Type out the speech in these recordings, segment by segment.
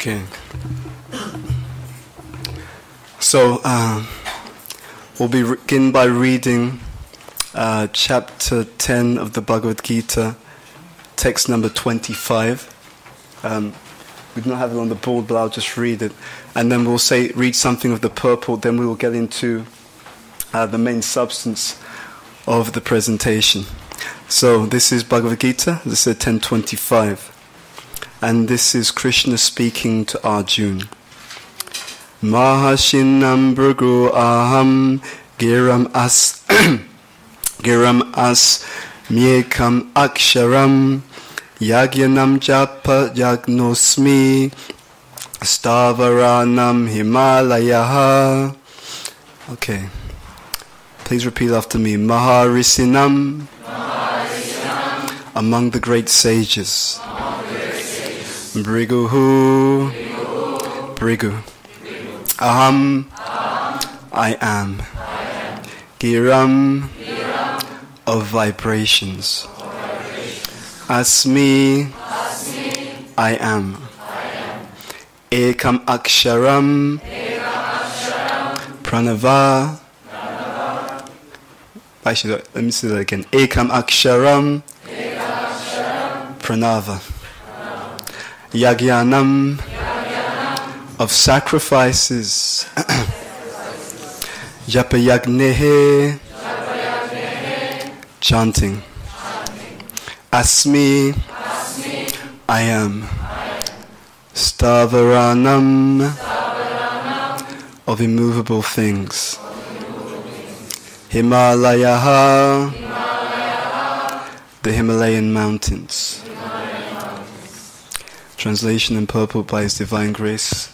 Okay. So um, we'll begin by reading uh, chapter 10 of the Bhagavad Gita, text number 25. Um, we do not have it on the board, but I'll just read it. And then we'll say, read something of the purport, then we will get into uh, the main substance of the presentation. So this is Bhagavad Gita, this is 1025. And this is Krishna speaking to Arjuna. Mahashinam Bhrigu Aham Giram As Giram As Myekam Aksharam Yagyanam Japa Yagnosmi Stavaranam Himalayaha Okay. Please repeat after me. Maharisinam. among the great sages. Bhriguhu, Bhrigu. Aham, I am. Giram, of vibrations. Asmi, I am. Ekam Aksharam, Pranava. Actually, let me say that again. Ekam Aksharam, Pranava. Yagyanam of sacrifices. Japayagnehe chanting. Asmi I am. Stavaranam of immovable things. Himalayaha the Himalayan mountains. Translation and purport by His Divine Grace,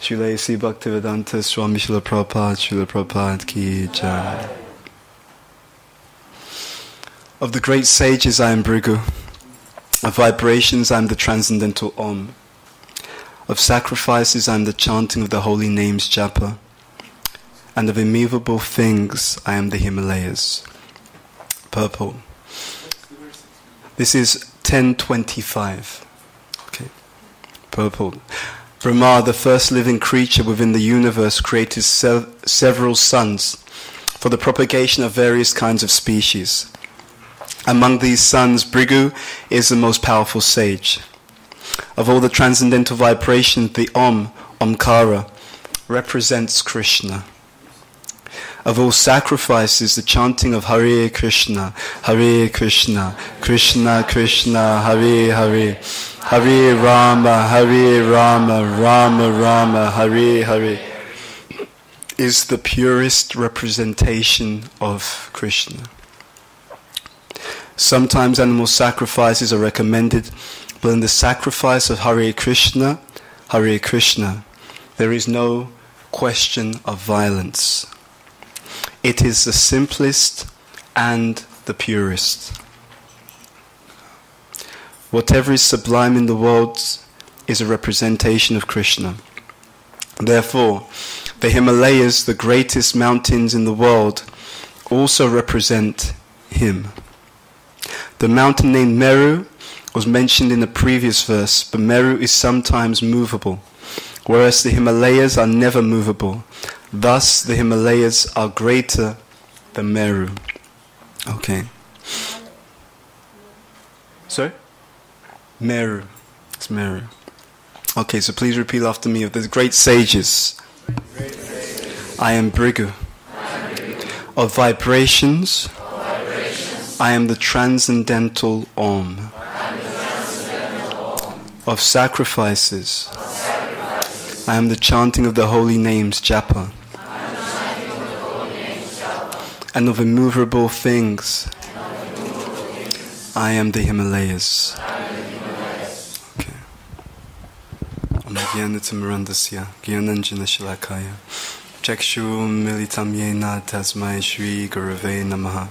Srila A.C. Bhaktivedanta Swami Srila Prabhupada, Srila Prabhupada Ki Jai. Of the great sages I am Bhrigu, of vibrations I am the transcendental Om, of sacrifices I am the chanting of the holy names Japa, and of immovable things I am the Himalayas. Purport. This is 1025. Purport. Brahma, the first living creature within the universe, created sev- several sons for the propagation of various kinds of species. Among these sons, Bhrigu is the most powerful sage. Of all the transcendental vibrations, the Om, Omkara, represents Krishna. Of all sacrifices, the chanting of Hare Krishna, Hare Krishna, Krishna Krishna, Hare Hare, Hare Rama, Hare Rama, Rama Rama, Hare Hare, is the purest representation of Krishna. Sometimes animal sacrifices are recommended, but in the sacrifice of Hare Krishna, Hare Krishna, there is no question of violence. It is the simplest and the purest. Whatever is sublime in the world is a representation of Krishna. Therefore, the Himalayas, the greatest mountains in the world, also represent Him. The mountain named Meru was mentioned in the previous verse, but Meru is sometimes movable, whereas the Himalayas are never movable. Thus, the Himalayas are greater than Meru. Okay. Sorry? Meru. It's Meru. Okay, so please repeat after me. Of the great sages, I am Bhrigu. Of vibrations, I am the transcendental Om. Of sacrifices, I am the chanting of the holy names Japa. And of immovable things, I am the Himalayas. Okay. Omagyanatimirandasya Gyananjana Shalakaya Chakshu Militam Yena Tasmai Shri Gurave Namaha.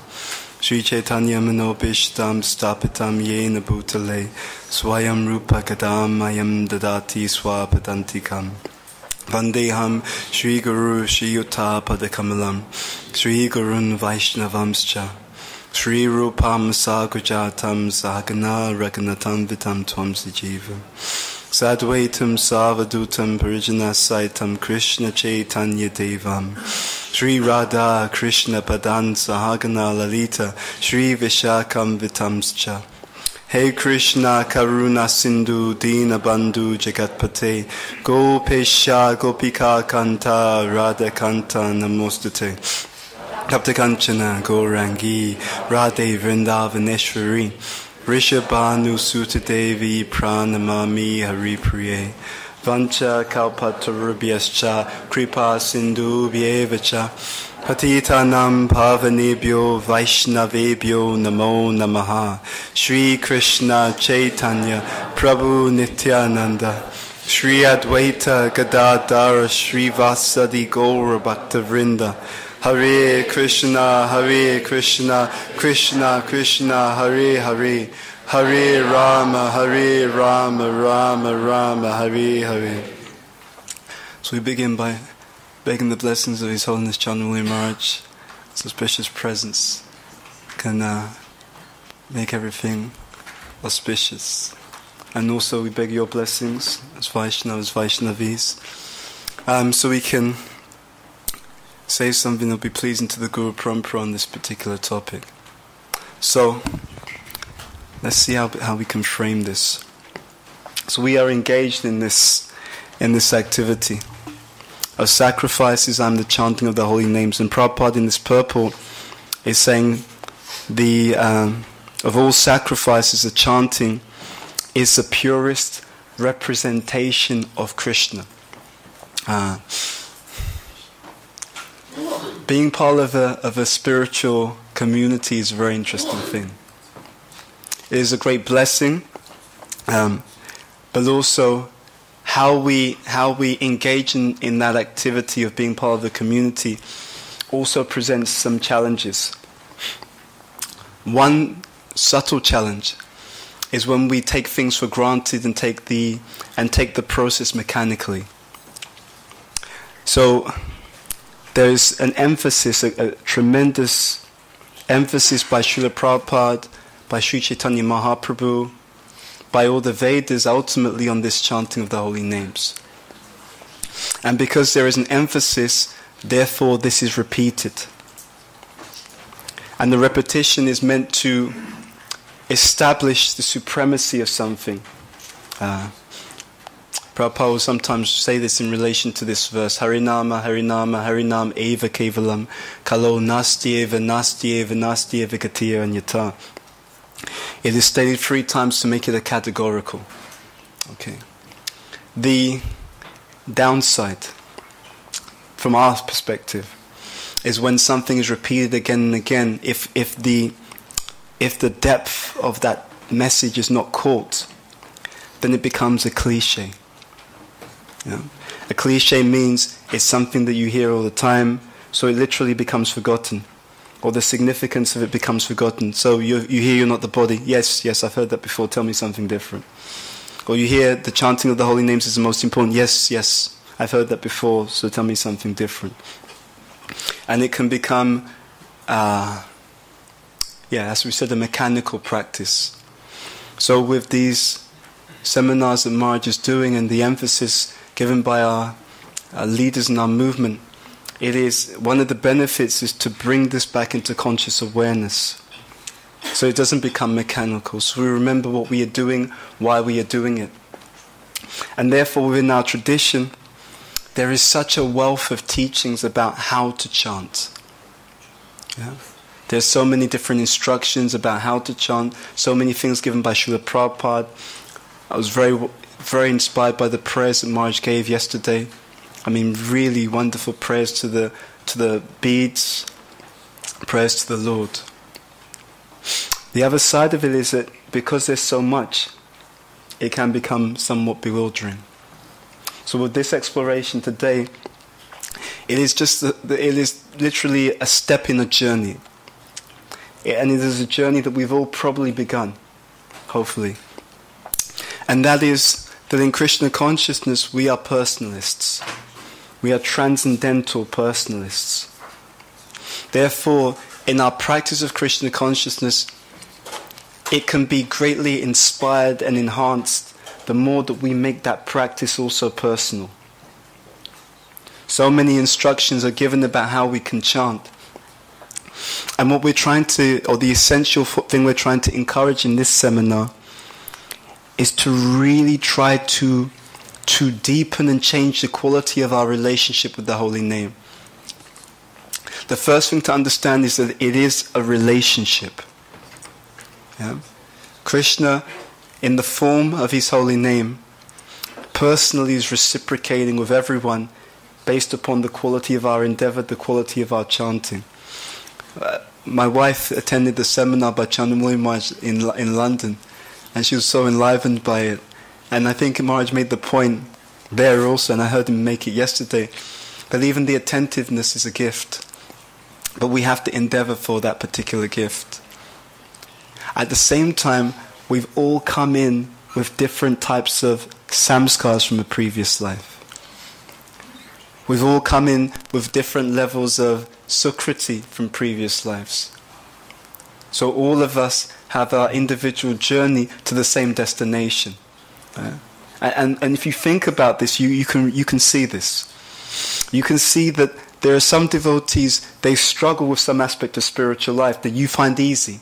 Sri Chaitanya Manobishtam Stapitam Yena Bhutale. Swayam Rupa Kadam Ayam Dadati Swapadantikam Vandeham Sri Guru Sri Yuta Padakamalam Sri Gurun Vaishnavamscha Sri Rupam Sagujatam Sahagana Raganatam Vitam Tvam Sijiva Sadvaitam Savadutam Parijana Saitam Krishna Chaitanya Devam Sri Radha Krishna Padan Sahagana Lalita Sri Vishakam Vitamscha Hey Krishna Karuna Sindhu Dina Bandhu Jagatpate Gopesha Gopika Kanta Radha Kanta Namostate Kapta Kanchana Gaurangi Radhe Vrindavaneshwari Rishabhanu Sutta Devi Pranamami Haripriye Vancha Kalpatarubhyascha Kripa Sindhu Vyevacha Patitanam Pavanebhyo Vaishnavebhyo Namo Namaha. Shri Krishna Chaitanya Prabhu Nityananda. Sri Advaita Gadadara Shri Vasadi Gaura Bhakta Vrinda. Hare Krishna Hare Krishna Krishna Krishna Hare Hare. Hare Rama Hare Rama Rama Rama Hare Hare. So we begin by begging the blessings of His Holiness Candramauli Maharaj, His auspicious presence can uh, make everything auspicious. And also we beg your blessings as Vaishnavas, Vaishnavis, um, so we can say something that will be pleasing to the Guru Parampara on this particular topic. So, let's see how, how we can frame this. So we are engaged in this, in this activity of sacrifices and the chanting of the holy names. And Prabhupada in this purport is saying the um, of all sacrifices, the chanting is the purest representation of Krishna. Uh, being part of a, of a spiritual community is a very interesting thing. It is a great blessing, um, but also how we, how we engage in, in that activity of being part of the community also presents some challenges. One subtle challenge is when we take things for granted and take the, and take the process mechanically. So, there is an emphasis, a, a, tremendous emphasis by Srila Prabhupada, by Sri Chaitanya Mahaprabhu, by all the Vedas ultimately on this chanting of the holy names. And because there is an emphasis, therefore this is repeated. And the repetition is meant to establish the supremacy of something. Uh, Prabhupada will sometimes say this in relation to this verse Harinama, Harinama, Harinam eva kevalam, kalo nasti eva, nasti eva, nasti eva gatiya anyata. It is stated three times to make it a categorical. Okay. The downside, from our perspective, is when something is repeated again and again, if, if, the, if the depth of that message is not caught, then it becomes a cliche. A cliche means it's something that you hear all the time, so it literally becomes forgotten. Or the significance of it becomes forgotten. So you, you hear you're not the body. Yes, yes, I've heard that before. Tell me something different. Or you hear the chanting of the holy names is the most important. Yes, yes, I've heard that before, so tell me something different. And it can become, uh, yeah, as we said, a mechanical practice. So with these seminars that Maharaj is doing and the emphasis given by our, our leaders in our movement, it is one of the benefits is to bring this back into conscious awareness. So it doesn't become mechanical. So we remember what we are doing, why we are doing it. And therefore, within our tradition, there is such a wealth of teachings about how to chant. Yeah? There's so many different instructions about how to chant, so many things given by Srila Prabhupada. I was very very inspired by the prayers that Maharaj gave yesterday. I mean, really wonderful prayers to the to the beads, prayers to the Lord. The other side of it is that because there's so much, it can become somewhat bewildering. So with this exploration today, it is just the, the, it is literally a step in a journey, and it is a journey that we've all probably begun, hopefully, and that is that in Krishna consciousness we are personalists. We are transcendental personalists. Therefore, in our practice of Krishna consciousness, it can be greatly inspired and enhanced the more that we make that practice also personal. So many instructions are given about how we can chant. And what we're trying to, or the essential thing we're trying to encourage in this seminar, is to really try to, to deepen and change the quality of our relationship with the Holy Name. The first thing to understand is that it is a relationship. Yeah? Krishna, in the form of his holy name, personally is reciprocating with everyone based upon the quality of our endeavor, the quality of our chanting. Uh, my wife attended the seminar by Candramauli Maharaj in, in London, and she was so enlivened by it. And I think Maharaj made the point there also, and I heard him make it yesterday, that even the attentiveness is a gift. But we have to endeavor for that particular gift. At the same time, we've all come in with different types of samskars from a previous life. We've all come in with different levels of sukriti from previous lives. So all of us have our individual journey to the same destination. And, and if you think about this, you, you, can, you can see this. You can see that there are some devotees, they struggle with some aspect of spiritual life that you find easy.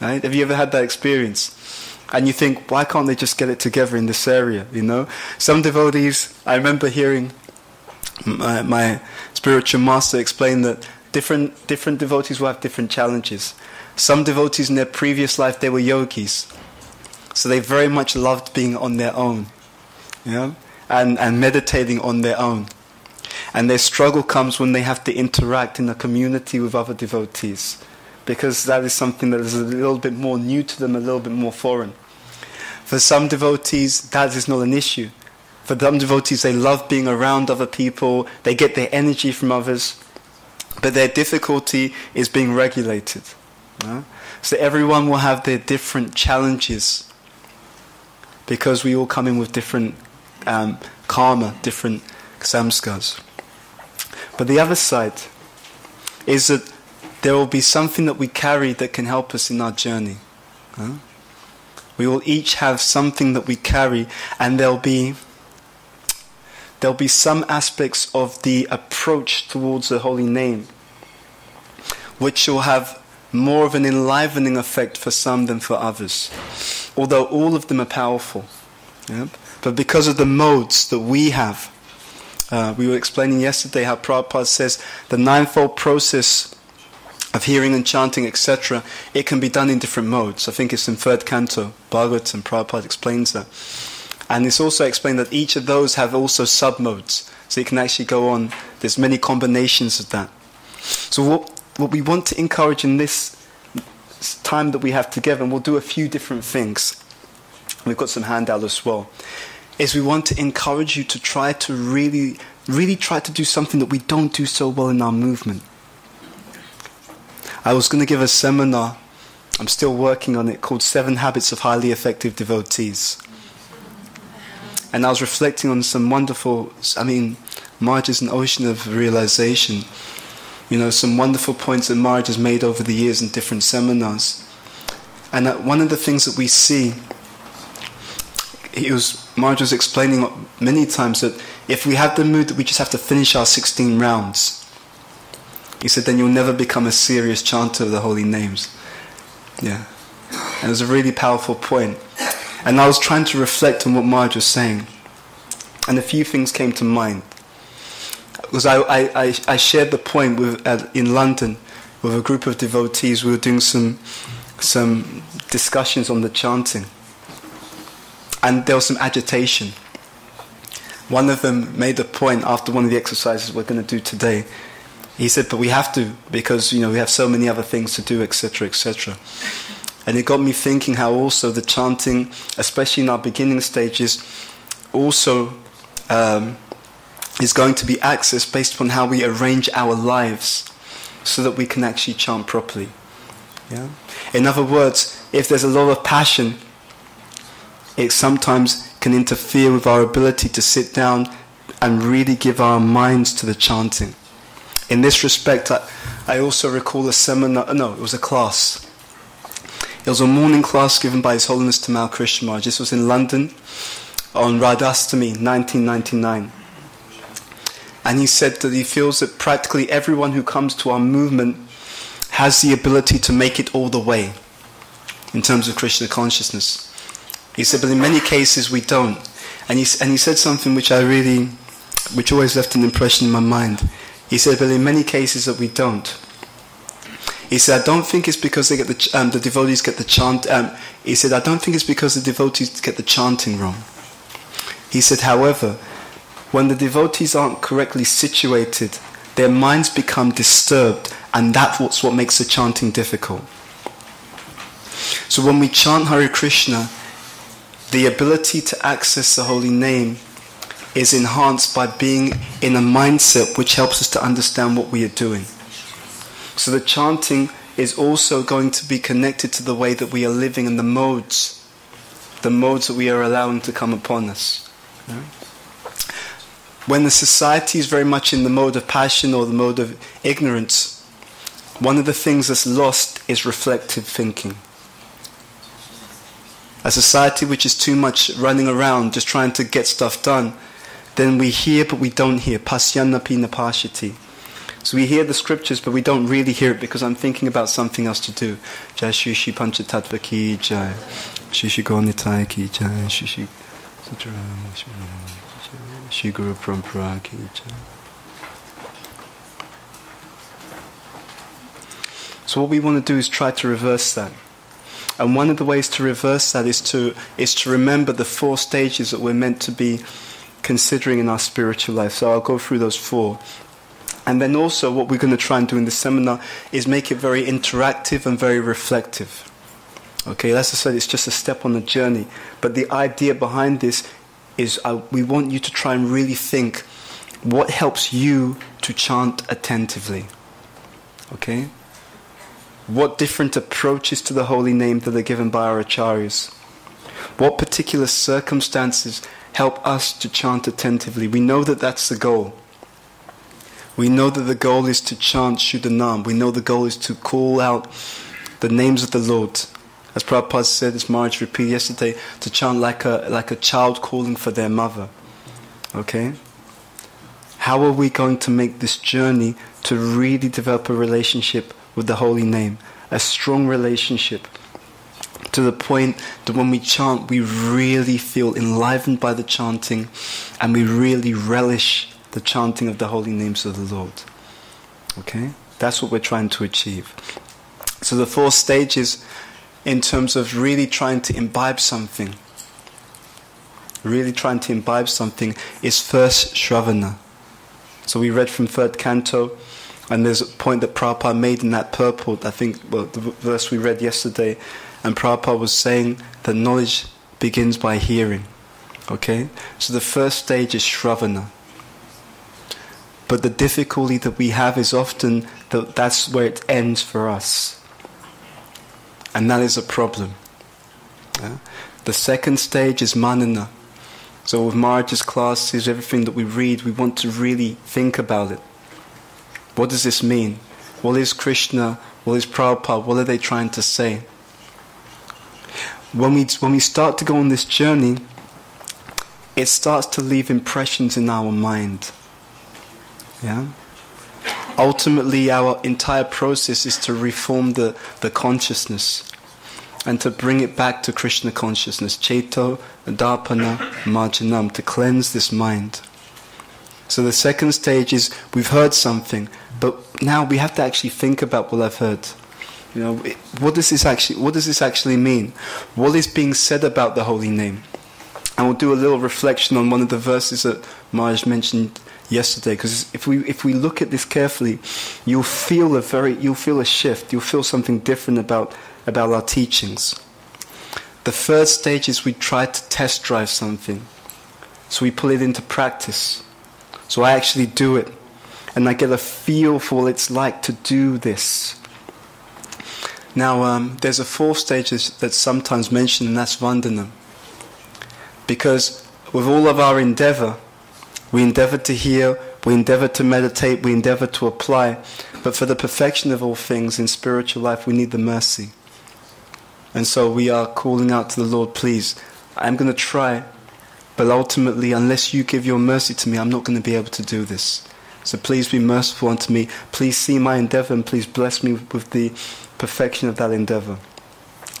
Right? Have you ever had that experience? And you think, why can't they just get it together in this area? You know, some devotees. I remember hearing my, my spiritual master explain that different, different devotees will have different challenges. Some devotees in their previous life, they were yogis. So they very much loved being on their own, you know, and, and meditating on their own. And their struggle comes when they have to interact in a community with other devotees, because that is something that is a little bit more new to them, a little bit more foreign. For some devotees, that is not an issue. For some devotees, they love being around other people, they get their energy from others, but their difficulty is being regulated. So everyone will have their different challenges because we all come in with different um, karma, different samskars. But the other side is that there will be something that we carry that can help us in our journey. We will each have something that we carry, and there'll be there'll be some aspects of the approach towards the holy name which will have more of an enlivening effect for some than for others. Although all of them are powerful. But because of the modes that we have, uh, we were explaining yesterday how Prabhupada says the ninefold process of hearing and chanting, etc., it can be done in different modes. I think it's in third canto, Bhagavad, and Prabhupada explains that. And it's also explained that each of those have also sub-modes. So you can actually go on, there's many combinations of that. So what, what we want to encourage in this time that we have together, and we'll do a few different things. We've got some handout as well. Is we want to encourage you to try to really, really try to do something that we don't do so well in our movement. I was going to give a seminar, I'm still working on it, called Seven Habits of Highly Effective Devotees. And I was reflecting on some wonderful, I mean, Maharaj is an ocean of realization. You know, some wonderful points that Maharaj has made over the years in different seminars. And that one of the things that we see, he was, Maharaj was explaining many times that if we have the mood that we just have to finish our 16 rounds, he said, then you'll never become a serious chanter of the holy names. Yeah. And it was a really powerful point. And I was trying to reflect on what Maharaj was saying. And a few things came to mind. Because I, I, I shared the point with, uh, in London with a group of devotees. We were doing some, some discussions on the chanting. And there was some agitation. One of them made a point after one of the exercises we're going to do today. He said, but we have to because you know we have so many other things to do, etc., etc. And it got me thinking how also the chanting, especially in our beginning stages, also um, is going to be accessed based upon how we arrange our lives so that we can actually chant properly. Yeah? In other words, if there's a lot of passion, it sometimes can interfere with our ability to sit down and really give our minds to the chanting. In this respect, I, I also recall a seminar, no, it was a class it was a morning class given by His Holiness Tamal Krishna Maharaj. This was in London. on Radhastami 1999. And he said that he feels that practically everyone who comes to our movement has the ability to make it all the way in terms of Krishna consciousness. He said, but in many cases we don't. And he, and he said something which I really, which always left an impression in my mind. He said, but in many cases that we don't. He said, I don't think it's because they get the, um, the devotees get the chant. Um, he said, I don't think it's because the devotees get the chanting wrong. He said, however, when the devotees aren't correctly situated, their minds become disturbed, and that's what makes the chanting difficult. So when we chant Hare Krishna, the ability to access the holy name is enhanced by being in a mindset which helps us to understand what we are doing. So the chanting is also going to be connected to the way that we are living and the modes, the modes that we are allowing to come upon us. When the society is very much in the mode of passion or the mode of ignorance, one of the things that's lost is reflective thinking. A society which is too much running around, just trying to get stuff done, then we hear but we don't hear. Pasyana pina pashiti. So we hear the scriptures but we don't really hear it because I'm thinking about something else to do. Jai Shishi Panchatattva ki jai. Shishi Gonitai ki jai. Shishi Shri Guru Parampara ki jai. So what we want to do is try to reverse that. And one of the ways to reverse that is to is to remember the four stages that we're meant to be considering in our spiritual life. So I'll go through those four. And then also what we're going to try and do in the seminar is make it very interactive and very reflective. Okay, as I said, it's just a step on the journey. But the idea behind this is uh, we want you to try and really think what helps you to chant attentively. Okay? What different approaches to the holy name that are given by our acharyas? What particular circumstances help us to chant attentively? We know that that's the goal. We know that the goal is to chant Shuddhanam. We know the goal is to call out the names of the Lord as Prabhupada said, as Maharaj repeated yesterday, to chant like a, like a child calling for their mother. Okay? How are we going to make this journey to really develop a relationship with the holy name? A strong relationship to the point that when we chant, we really feel enlivened by the chanting and we really relish the chanting of the holy names of the Lord. Okay? That's what we're trying to achieve. So the four stages in terms of really trying to imbibe something, really trying to imbibe something, is first Shravana. So we read from third canto, and there's a point that Prabhupada made in that purport, I think, well, the verse we read yesterday, and Prabhupada was saying that knowledge begins by hearing. Okay? So the first stage is Shravana. But the difficulty that we have is often that that's where it ends for us. And that is a problem. Yeah? The second stage is manana. So with Maharaj's classes, everything that we read, we want to really think about it. What does this mean? What is Krishna? What is Prabhupada? What are they trying to say? When we, when we start to go on this journey, it starts to leave impressions in our mind. Yeah? Ultimately our entire process is to reform the, the consciousness and to bring it back to Krishna consciousness, Cheto Darpana Marjanam, to cleanse this mind. So the second stage is we've heard something, but now we have to actually think about what I've heard. You know, what does this actually what does this actually mean? What is being said about the holy name? And we'll do a little reflection on one of the verses that Maharaj mentioned yesterday because if we if we look at this carefully you'll feel a very you'll feel a shift. You'll feel something different about about our teachings. The third stage is we try to test drive something. So we put it into practice. So i actually do it. And i get a feel for what it's like to do this. Now um, there's a fourth stage that's sometimes mentioned and that's vandanam because with all of our endeavor we endeavor to hear, we endeavor to meditate, we endeavor to apply. But for the perfection of all things in spiritual life, we need the mercy. And so we are calling out to the Lord, please, I'm going to try But ultimately, unless you give your mercy to me, I'm not going to be able to do this. So please be merciful unto me. Please see my endeavor and please bless me with the perfection of that endeavor.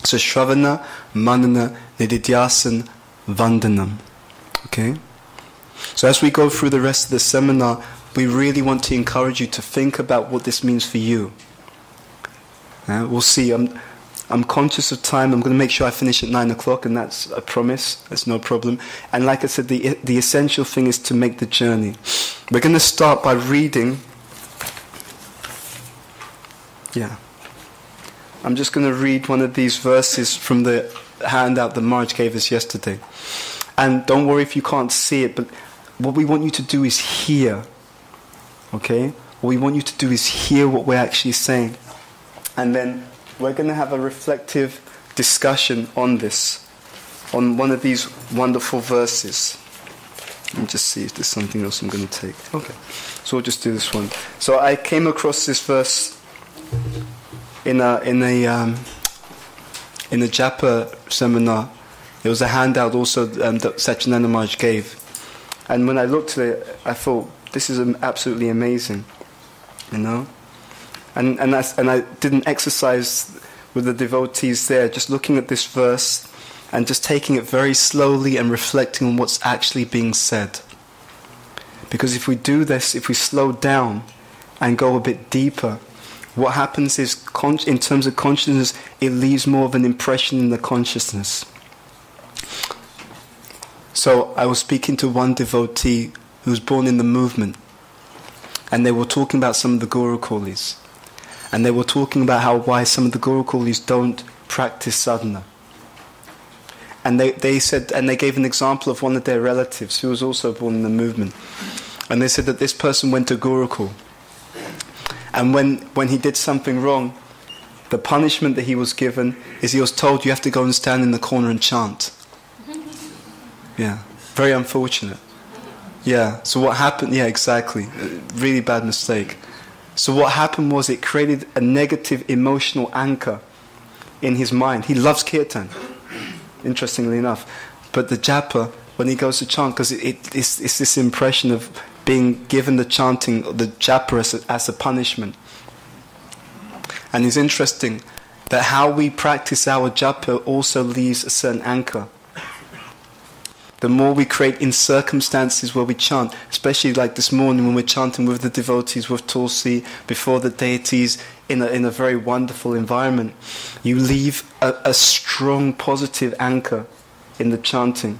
So Shravana, Manana, Nididyasan, Vandanam. Okay? So as we go through the rest of the seminar, we really want to encourage you to think about what this means for you. We'll see. I'm, I'm conscious of time. I'm going to make sure I finish at 9 o'clock, and that's a promise. That's no problem. And like I said, the, the essential thing is to make the journey. We're going to start by reading. Yeah. I'm just going to read one of these verses from the handout that Maharaj gave us yesterday. And don't worry if you can't see it, but what we want you to do is hear. Okay? What we want you to do is hear what we're actually saying. And then we're going to have a reflective discussion on this, on one of these wonderful verses. Let me just see if there's something else I'm going to take. Okay. So we'll just do this one. So I came across this verse in a, in a, um, in a Japa seminar. It was a handout also um, that Maharaj gave. And when I looked at it, I thought, this is absolutely amazing. You know? And, and, I, and I did an exercise with the devotees there, just looking at this verse and just taking it very slowly and reflecting on what's actually being said. Because if we do this, if we slow down and go a bit deeper, what happens is, in terms of consciousness, it leaves more of an impression in the consciousness. So I was speaking to one devotee who was born in the movement, and they were talking about some of the Gurukulis. And they were talking about how why some of the Gurukulis don't practice sadhana. And they, they said, and they gave an example of one of their relatives who was also born in the movement. And they said that this person went to Gurukul. And when, when he did something wrong, the punishment that he was given is he was told you have to go and stand in the corner and chant. Yeah, very unfortunate. Yeah, so what happened? Yeah, exactly. Really bad mistake. So what happened was it created a negative emotional anchor in his mind. He loves kirtan, interestingly enough. But the japa, when he goes to chant, because it, it, it's, it's, this impression of being given the chanting, the japa as a, as a punishment. And it's interesting that how we practice our japa also leaves a certain anchor the more we create in circumstances where we chant, especially like this morning when we're chanting with the devotees, with Tulsi, before the deities, in a, in a very wonderful environment, you leave a, a strong positive anchor in the chanting.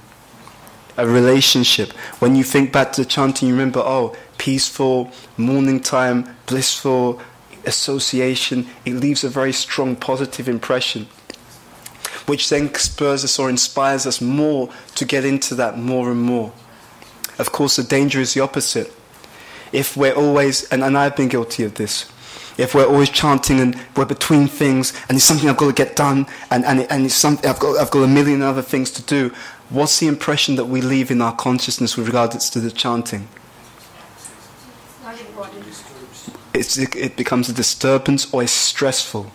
A relationship. When you think back to the chanting, you remember, oh, peaceful, morning time, blissful association. It leaves a very strong positive impression which then spurs us or inspires us more to get into that more and more. Of course, the danger is the opposite. If we're always, and, and I've been guilty of this, if we're always chanting and we're between things and it's something I've got to get done and, and, and it's something I've got, I've got a million other things to do, what's the impression that we leave in our consciousness with regards to the chanting? It's, it becomes a disturbance or it's stressful.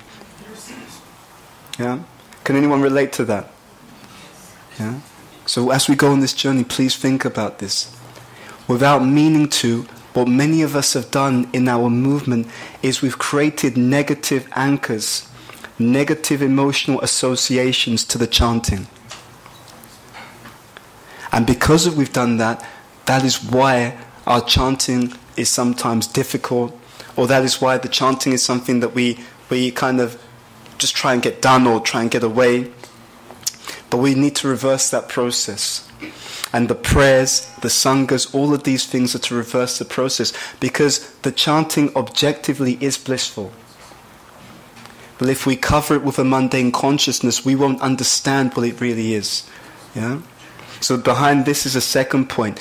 Yeah? Can anyone relate to that? Yeah? So as we go on this journey, please think about this. Without meaning to, what many of us have done in our movement is we've created negative anchors, negative emotional associations to the chanting. And because we've done that, that is why our chanting is sometimes difficult, or that is why the chanting is something that we, we kind of just try and get done or try and get away. But we need to reverse that process. And the prayers, the sanghas, all of these things are to reverse the process because the chanting objectively is blissful. But if we cover it with a mundane consciousness, we won't understand what it really is. Yeah? So behind this is a second point.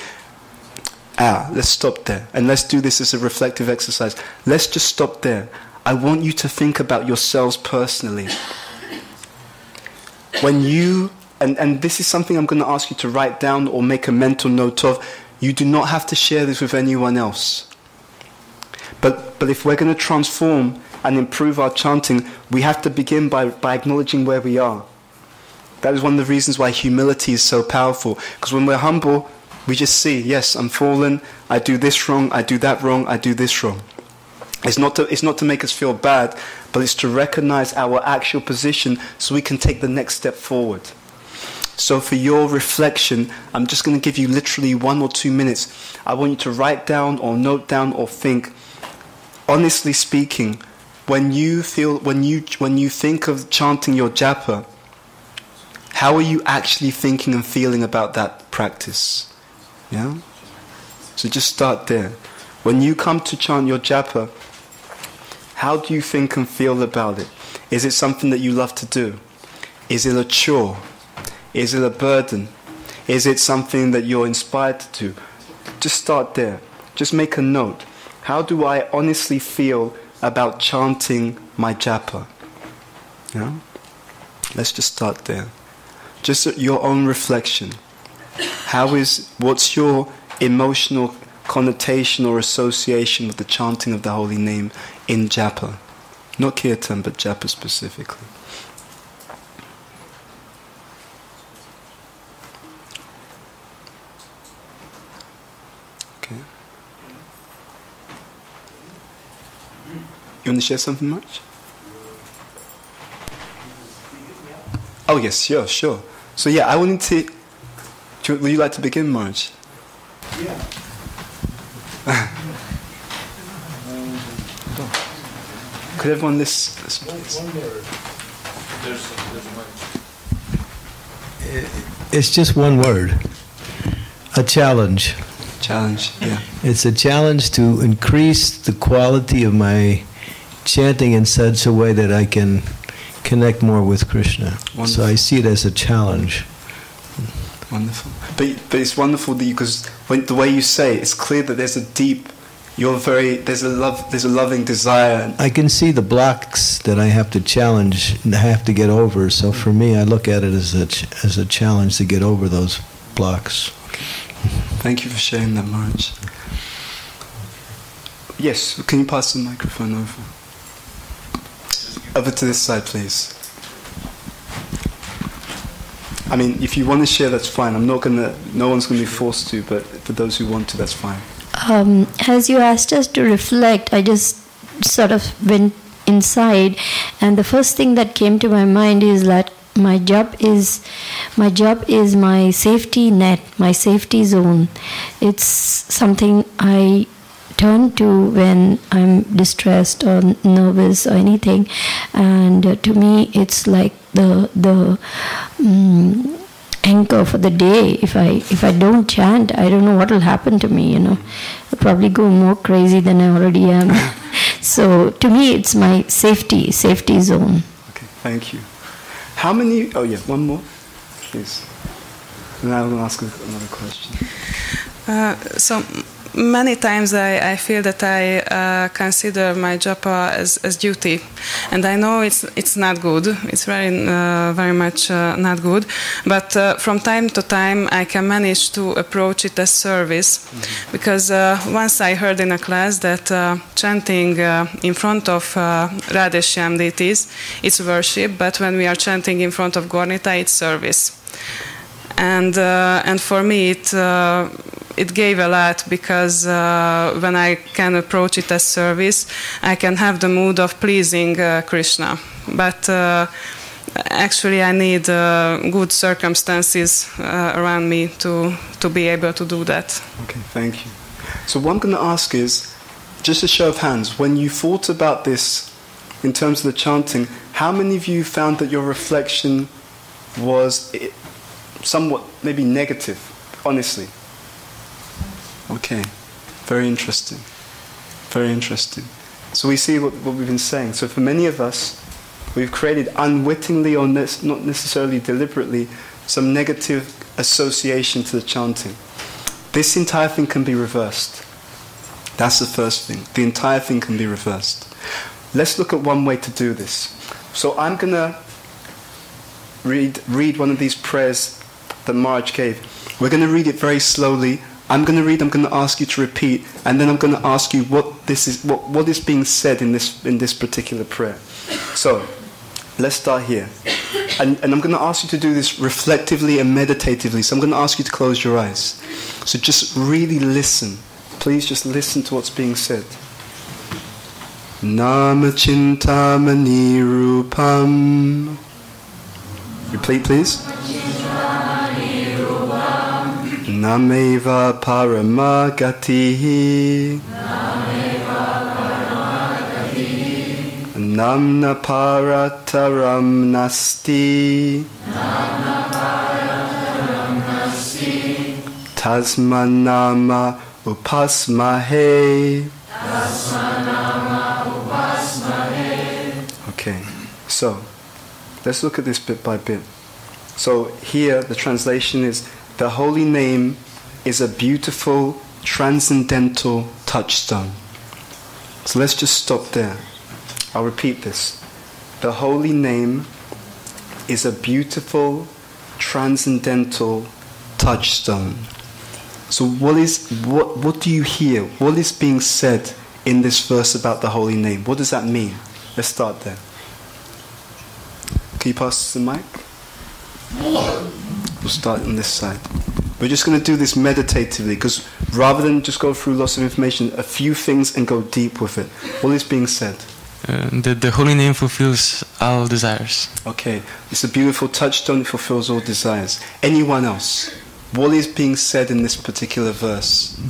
Ah, let's stop there. And let's do this as a reflective exercise. Let's just stop there. I want you to think about yourselves personally. When you, and, and this is something I'm going to ask you to write down or make a mental note of, you do not have to share this with anyone else. But, but if we're going to transform and improve our chanting, we have to begin by, by acknowledging where we are. That is one of the reasons why humility is so powerful. Because when we're humble, we just see, yes, I'm fallen, I do this wrong, I do that wrong, I do this wrong. It's not, to, it's not to make us feel bad, but it's to recognize our actual position so we can take the next step forward. So, for your reflection, I'm just going to give you literally one or two minutes. I want you to write down or note down or think, honestly speaking, when you feel when you when you think of chanting your japa, how are you actually thinking and feeling about that practice? Yeah? So just start there. When you come to chant your japa, how do you think and feel about it? Is it something that you love to do? Is it a chore? Is it a burden? Is it something that you're inspired to do? Just start there. Just make a note. How do I honestly feel about chanting my japa? Yeah? Let's just start there. Just your own reflection. How is, what's your emotional connotation or association with the chanting of the holy name in japa? Not kirtan, but japa specifically. Okay. You want to share something much? Oh yes, sure, sure. So yeah, I wanted to. to would you like to begin, Maharaj? Yeah. Could everyone listen, listen please? One word. There's, there's It's just one word. A challenge. Challenge, yeah. It's a challenge to increase the quality of my chanting in such a way that I can connect more with Krishna. Wonderful. So I see it as a challenge. Wonderful. But, but it's wonderful that you, because the way you say it, it's clear that there's a deep, you're very, there's a love, there's a loving desire. I can see the blocks that I have to challenge and have to get over. So for me, I look at it as a, as a challenge to get over those blocks. Thank you for sharing that, Maharaj. Yes, can you pass the microphone over? Over to this side, please. I mean, if you want to share, that's fine. I'm not gonna. No one's gonna be forced to, but for those who want to, that's fine. Um, as you asked us to reflect, I just sort of went inside, and the first thing that came to my mind is that my japa is my japa is my safety net, my safety zone. It's something I turn to when I'm distressed or nervous or anything. And to me, it's like the the um, anchor for the day. If I if I don't chant, I don't know what will happen to me. You know, I'll probably go more crazy than I already am. so to me, it's my safety safety zone. Okay, thank you. How many? Oh yeah, one more, please. And I will ask another question. Uh, so many times I, I feel that I uh, consider my japa as, as duty, and I know it's it's not good. It's very uh, very much uh, not good. But uh, from time to time, I can manage to approach it as service, mm-hmm. because uh, once I heard in a class that uh, chanting in front of uh, Radheshyam deities it's worship, but when we are chanting in front of Gaura-Nita, it's service. And and for me it it gave a lot because uh, when I can approach it as service, I can have the mood of pleasing uh, Krishna. But uh, actually, I need uh, good circumstances uh, around me to, to be able to do that. Okay, thank you. So, what I'm going to ask is just a show of hands, when you thought about this in terms of the chanting, how many of you found that your reflection was somewhat maybe negative, honestly? Okay, very interesting. Very interesting. So we see what, what we've been saying. So for many of us, we've created unwittingly or ne- not necessarily deliberately some negative association to the chanting. This entire thing can be reversed. That's the first thing. The entire thing can be reversed. Let's look at one way to do this. So I'm going to read, read one of these prayers that Maharaj gave. We're going to read it very slowly I'm going to read, I'm going to ask you to repeat, and then I'm going to ask you what, this is, what, what is being said in this, in this particular prayer. So, let's start here. And, and I'm going to ask you to do this reflectively and meditatively. So I'm going to ask you to close your eyes. So just really listen. Please just listen to what's being said. Nama Chintamani Rupam. Repeat, please. Nameva Paramagatihi. Namna Parataram Nasti. Tasmanama Upasmahe. Okay, so let's look at this bit by bit. So here the translation is the holy name is a beautiful transcendental touchstone. So let's just stop there. I'll repeat this. The holy name is a beautiful transcendental touchstone. So what is what what do you hear? What is being said in this verse about the holy name? What does that mean? Let's start there. Can you pass the mic? We'll start on this side. We're just going to do this meditatively because rather than just go through lots of information, a few things and go deep with it. What is being said? Uh, the, the holy name fulfills all desires. Okay, it's a beautiful touchstone, it fulfills all desires. Anyone else? What is being said in this particular verse?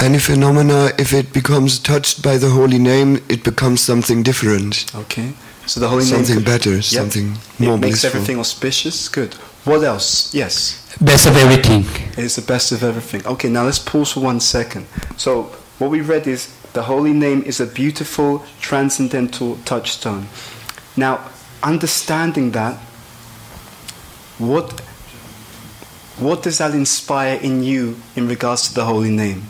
Any phenomena, if it becomes touched by the holy name, it becomes something different. Okay, so the holy something name. Something better, Yep. something more it makes blissful. everything auspicious. Good. What else? Yes. Best of everything. It's the best of everything. Okay, now let's pause for one second. So, what we read is the holy name is a beautiful transcendental touchstone. Now, understanding that, what, what does that inspire in you in regards to the holy name?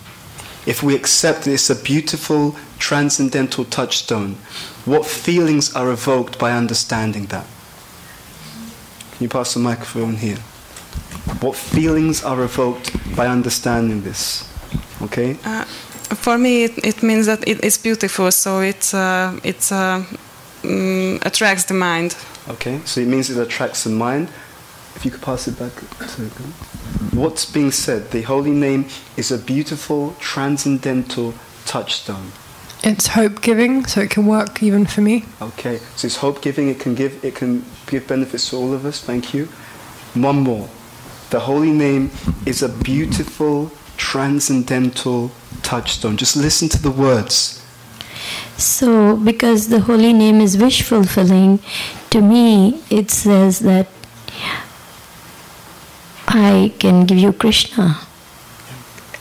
If we accept that it's a beautiful transcendental touchstone, what feelings are evoked by understanding that? Can you pass the microphone here? What feelings are evoked by understanding this? Okay? Uh, for me, it, it means that it is beautiful, so it uh, it uh, mm, attracts the mind. Okay, so it means it attracts the mind. If you could pass it back to What's being said? The holy name is a beautiful, transcendental touchstone. It's hope giving, so it can work even for me. Okay, so it's hope giving. It can give. It can give benefits to all of us. Thank you. One more. The holy name is a beautiful, transcendental touchstone. Just listen to the words. So, because the holy name is wish fulfilling, to me it says that I can give you Krishna.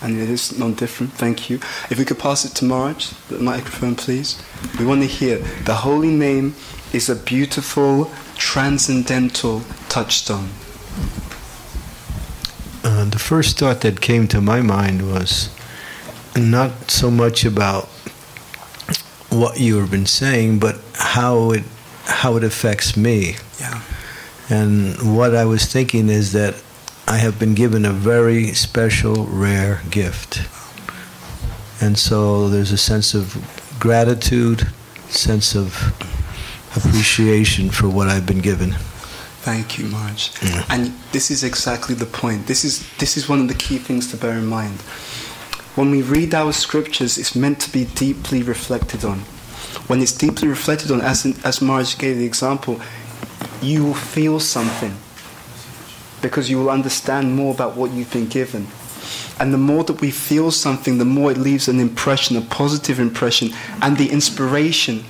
And it is non different, thank you. If we could pass it to Maharaj, the microphone, please. We want to hear the holy name is a beautiful, transcendental touchstone. Uh, the first thought that came to my mind was not so much about what you have been saying, but how it how it affects me. Yeah. And what I was thinking is that I have been given a very special, rare gift. And so there's a sense of gratitude, sense of appreciation for what I've been given. Thank you, Maharaj. Yeah. And this is exactly the point. This is this is one of the key things to bear in mind. When we read our scriptures, it's meant to be deeply reflected on. When it's deeply reflected on, as in, as Maharaj gave the example, you will feel something because you will understand more about what you've been given. And the more that we feel something, the more it leaves an impression, a positive impression, and the inspiration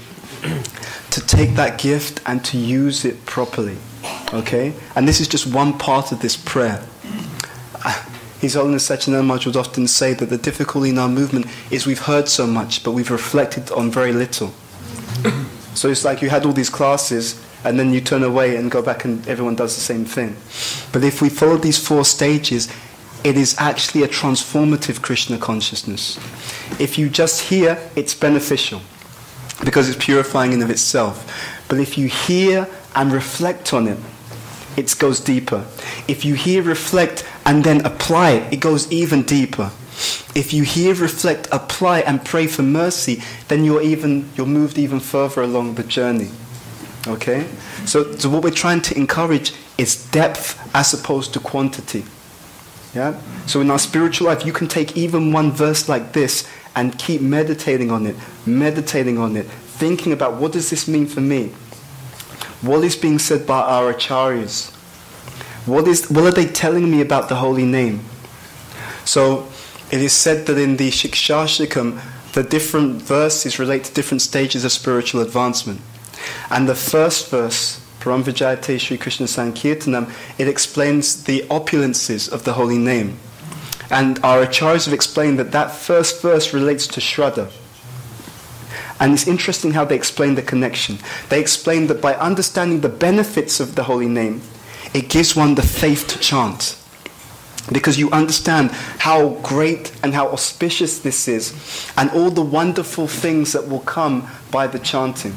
to take that gift and to use it properly. Okay? And this is just one part of this prayer. His Holiness Sachin Maharaj would often say that the difficulty in our movement is we've heard so much, but we've reflected on very little. so it's like you had all these classes, and then you turn away and go back, and everyone does the same thing. But if we follow these four stages, it is actually a transformative Krishna consciousness. If you just hear, it's beneficial because it's purifying in of itself. But if you hear and reflect on it, it goes deeper. If you hear, reflect, and then apply it, it goes even deeper. If you hear, reflect, apply, and pray for mercy, then you're even you're moved even further along the journey. Okay? So, so what we're trying to encourage is depth as opposed to quantity. Yeah? So in our spiritual life, you can take even one verse like this and keep meditating on it, meditating on it, thinking about what does this mean for me? What is being said by our acharyas? What, is, what are they telling me about the holy name? So it is said that in the Shikshashtakam, the different verses relate to different stages of spiritual advancement. And the first verse, Param Vijayate Sri Krishna Sankirtanam, it explains the opulences of the holy name. And our acharyas have explained that that first verse relates to Shraddha. And it's interesting how they explain the connection. They explain that by understanding the benefits of the holy name, it gives one the faith to chant. Because you understand how great and how auspicious this is, and all the wonderful things that will come by the chanting.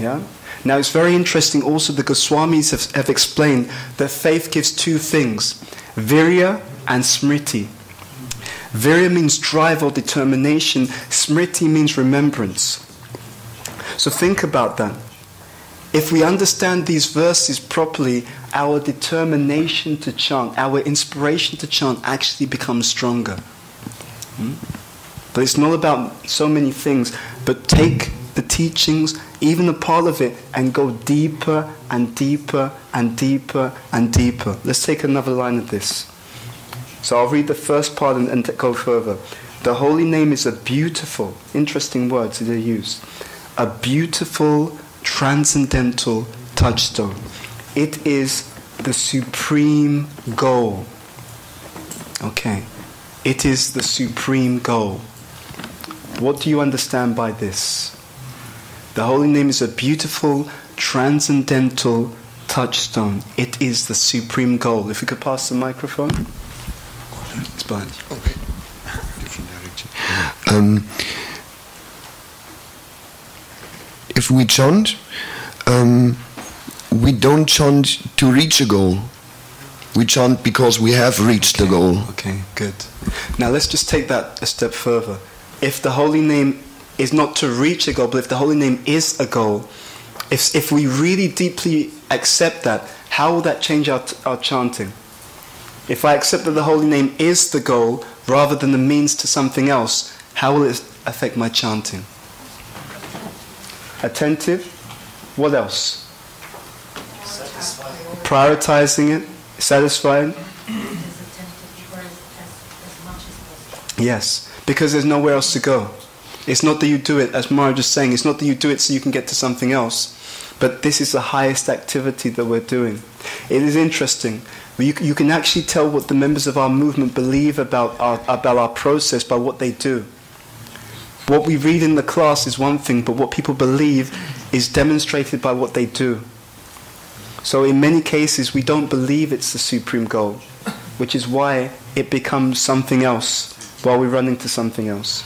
Yeah? Now it's very interesting also the Goswamis have, have explained that faith gives two things virya and smriti. Virya means drive or determination, smriti means remembrance. So think about that. If we understand these verses properly, our determination to chant, our inspiration to chant actually becomes stronger. Hmm? But it's not about so many things, but take the teachings, even a part of it, and go deeper and deeper and deeper and deeper. Let's take another line of this. So I'll read the first part and, and go further. The holy name is a beautiful, interesting words that are used. A beautiful, transcendental touchstone. It is the supreme goal. Okay. It is the supreme goal. What do you understand by this? The holy name is a beautiful, transcendental touchstone. It is the supreme goal. If we could pass the microphone. It's. Okay. Different direction. Um, if we chant, um, we don't chant to reach a goal. We chant because we have reached the goal. Okay, good. Now let's just take that a step further. If the holy name is not to reach a goal, but if the holy name is a goal, if, if we really deeply accept that, how will that change our, our chanting? If I accept that the holy name is the goal rather than the means to something else, how will it affect my chanting? Attentive. What else? Satisfying. Prioritizing it, satisfying. Yes, because there's nowhere else to go. It's not that you do it, as Mara just saying, it's not that you do it so you can get to something else, but this is the highest activity that we're doing. It is interesting. You, you can actually tell what the members of our movement believe about our, about our process by what they do. What we read in the class is one thing, but what people believe is demonstrated by what they do. So, in many cases, we don't believe it's the supreme goal, which is why it becomes something else while we run into something else.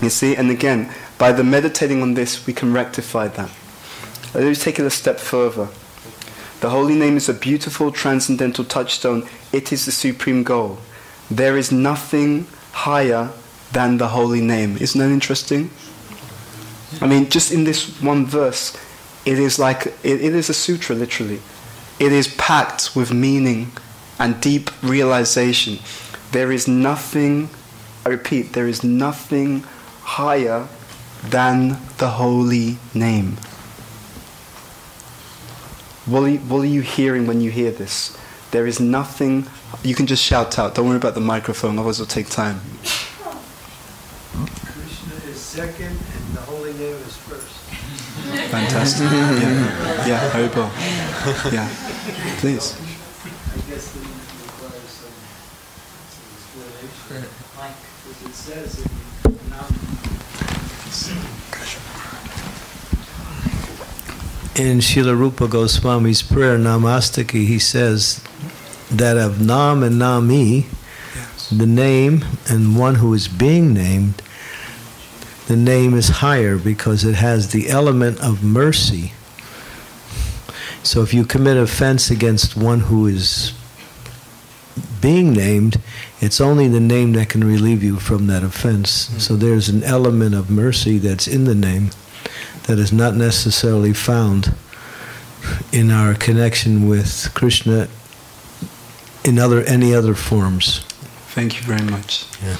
You see, and again, by the meditating on this, we can rectify that. Let me take it a step further. The holy name is a beautiful transcendental touchstone. It is the supreme goal. There is nothing higher than the holy name. Isn't that interesting? I mean, just in this one verse, it is like it, it is a sutra, literally. It is packed with meaning and deep realization. There is nothing, I repeat, there is nothing higher than the holy name. What are, you, what are you hearing when you hear this? There is nothing, you can just shout out. Don't worry about the microphone, otherwise it'll take time. Krishna is second and the holy name is first. Fantastic. yeah, yeah, Haribol. Yeah, please. I guess that requires some, some explanation. Because it says if you not in Srila Rupa Goswami's prayer, Namashtaka, he says that of Nam and Nami, the name and one who is being named, the name is higher because it has the element of mercy. So if you commit offense against one who is being named, it's only the name that can relieve you from that offense. Mm-hmm. So there's an element of mercy that's in the name that is not necessarily found in our connection with Krishna in other any other forms. Thank you very much. Yeah.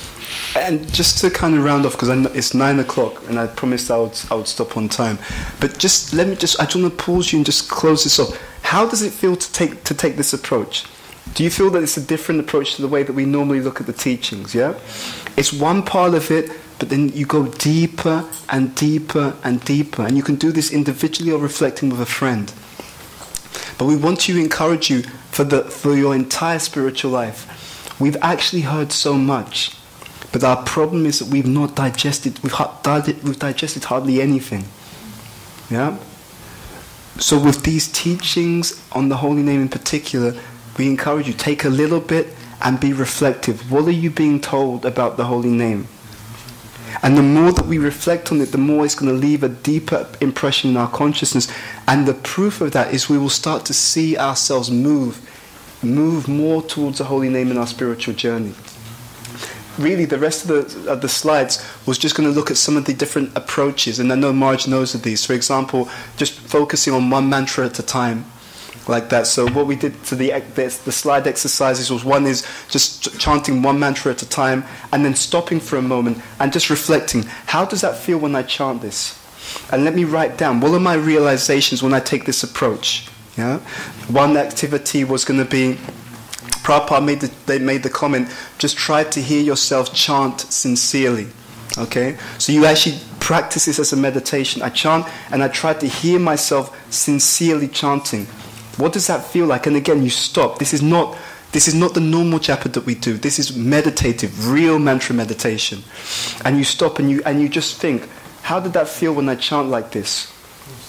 And just to kind of round off, because it's nine o'clock, and I promised I would, I would stop on time. But just let me just, I just want to pause you and just close this off. How does it feel to take to take this approach? Do you feel that it's a different approach to the way that we normally look at the teachings? Yeah, it's one part of it, but then you go deeper and deeper and deeper, and you can do this individually or reflecting with a friend. But we want to encourage you for the for your entire spiritual life. We've actually heard so much, but our problem is that we've not digested. We've, we've digested hardly anything. Yeah. So with these teachings on the holy name in particular, we encourage you take a little bit and be reflective. What are you being told about the holy name? And the more that we reflect on it, the more it's going to leave a deeper impression in our consciousness. And the proof of that is we will start to see ourselves move, move more towards the holy name in our spiritual journey. Really, the rest of the, of the slides was just going to look at some of the different approaches. And I know Maharaj knows of these. For example, just focusing on one mantra at a time like that. So what we did to the, the, the slide exercises was one is just chanting one mantra at a time and then stopping for a moment and just reflecting. How does that feel when I chant this? And let me write down what are my realizations when I take this approach. Yeah, one activity was going to be. Prabhupada made the, they made the comment, just try to hear yourself chant sincerely. Okay? So you actually practice this as a meditation. I chant and I try to hear myself sincerely chanting. What does that feel like? And again, you stop. This is not this is not the normal japa that we do. This is meditative, real mantra meditation. And you stop and you and you just think, how did that feel when I chant like this?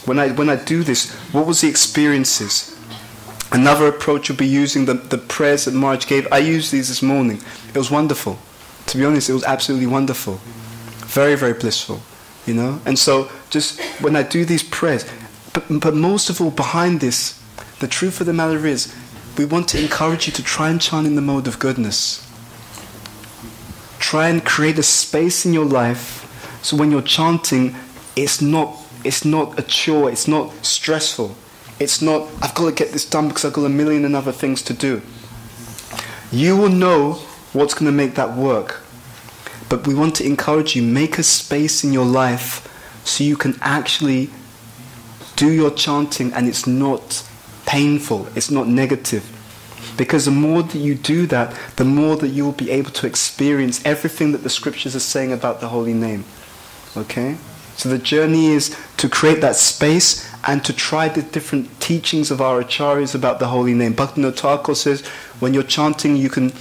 When I when I do this, what was the experiences? Another approach would be using the, the prayers that Maharaj gave. I used these this morning. It was wonderful. To be honest, it was absolutely wonderful. Very, very blissful. You know? And so just when I do these prayers, but, but most of all behind this the truth of the matter is, we want to encourage you to try and chant in the mode of goodness. Try and create a space in your life so when you're chanting, it's not, it's not a chore, it's not stressful. It's not, I've got to get this done because I've got a million and other things to do. You will know what's going to make that work. But we want to encourage you, make a space in your life so you can actually do your chanting and it's not painful, it's not negative. Because the more that you do that, the more that you will be able to experience everything that the scriptures are saying about the holy name. Okay? So the journey is to create that space and to try the different teachings of our acharyas about the holy name. Bhaktivinoda Thakur says when you're chanting, you can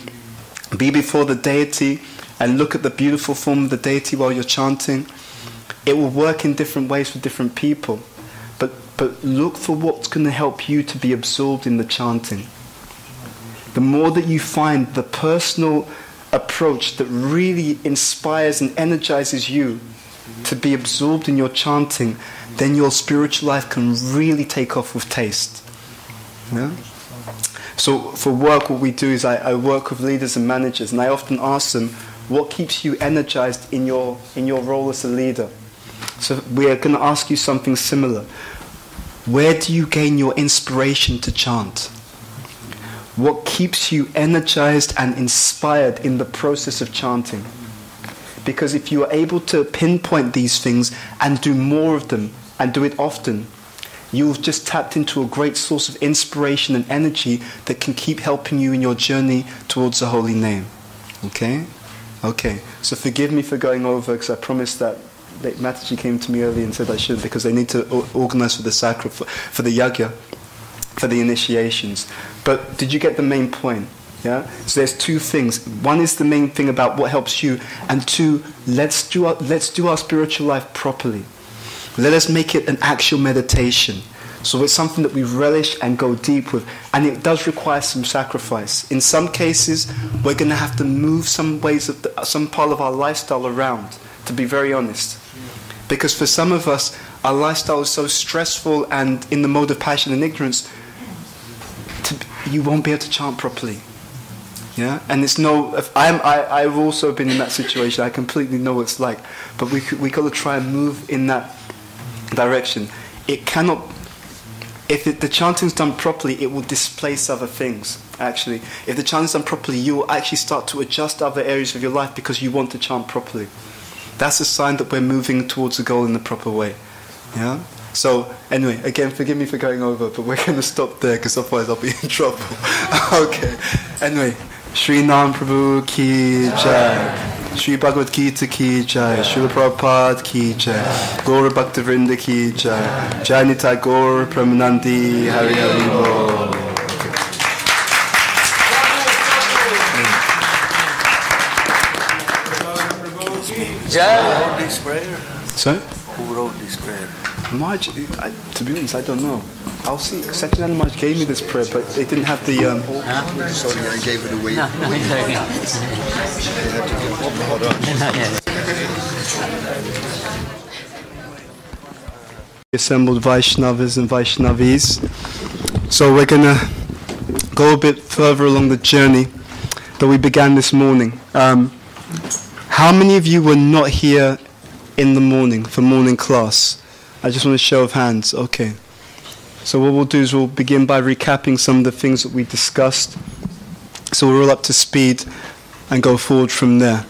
be before the deity and look at the beautiful form of the deity while you're chanting. It will work in different ways for different people but look for what's going to help you to be absorbed in the chanting. The more that you find the personal approach that really inspires and energizes you to be absorbed in your chanting, then your spiritual life can really take off with taste. Yeah? So for work, what we do is I, I work with leaders and managers, and I often ask them, what keeps you energized in your, in your role as a leader? So we are going to ask you something similar. Where do you gain your inspiration to chant? What keeps you energized and inspired in the process of chanting? Because if you are able to pinpoint these things and do more of them and do it often, you've just tapped into a great source of inspiration and energy that can keep helping you in your journey towards the holy name. Okay? Okay. So forgive me for going over because I promised that Mataji came to me earlier and said I should because they need to organize for the sacrifice, for the yagya, for the initiations. But did you get the main point? Yeah. So there's two things. One is the main thing about what helps you, and two, let's do our, let's do our spiritual life properly. Let us make it an actual meditation. So it's something that we relish and go deep with, and it does require some sacrifice. In some cases, we're going to have to move some ways of the, some part of our lifestyle around. To be very honest, because for some of us, our lifestyle is so stressful and in the mode of passion and ignorance, to, you won't be able to chant properly. Yeah, and it's no. I'm, I, I've also been in that situation. I completely know what it's like, but we we got to try and move in that direction. It cannot. if it, the chanting's done properly, it will displace other things. Actually, if the chanting's done properly, you will actually start to adjust other areas of your life because you want to chant properly. That's a sign that we're moving towards the goal in the proper way. Yeah. So anyway, again, forgive me for going over, but we're going to stop there because otherwise I'll be in trouble. okay. Anyway, Sri Nam Prabhu ki jai. Sri Bhagavad Gita ki jai, Srila Prabhupada ki jai, Gaura Bhaktivinoda ki jai, Jai Nitai Gaur Premanande Hari Hari Bol. Wrote this prayer? So, Who wrote this prayer? Maharaj, I, to be honest, I don't know. I'll see. Satyananda Maharaj gave me this prayer, but they didn't have the. Um, Sorry, I gave it away. No, no, no. assembled Vaishnavas and Vaishnavis. So we're going to go a bit further along the journey that we began this morning. Um, how many of you were not here in the morning for morning class? I just want a show of hands. Okay. So what we'll do is we'll begin by recapping some of the things that we discussed. So we're all up to speed and go forward from there.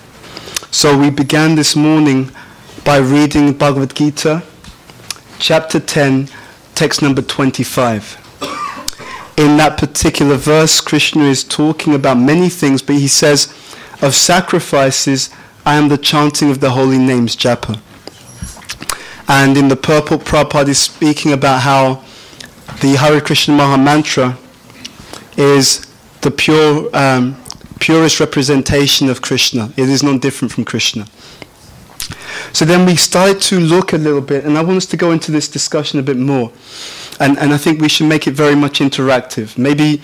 So we began this morning by reading Bhagavad Gita, chapter 10, text number 25. In that particular verse, Krishna is talking about many things, but he says, Of sacrifices, I am the chanting of the holy names, japa. And in the purport, Prabhupada is speaking about how the Hare Krishna Maha Mantra is the pure, um, purest representation of Krishna. It is not different from Krishna. So then we started to look a little bit, and I want us to go into this discussion a bit more. And, and I think we should make it very much interactive. Maybe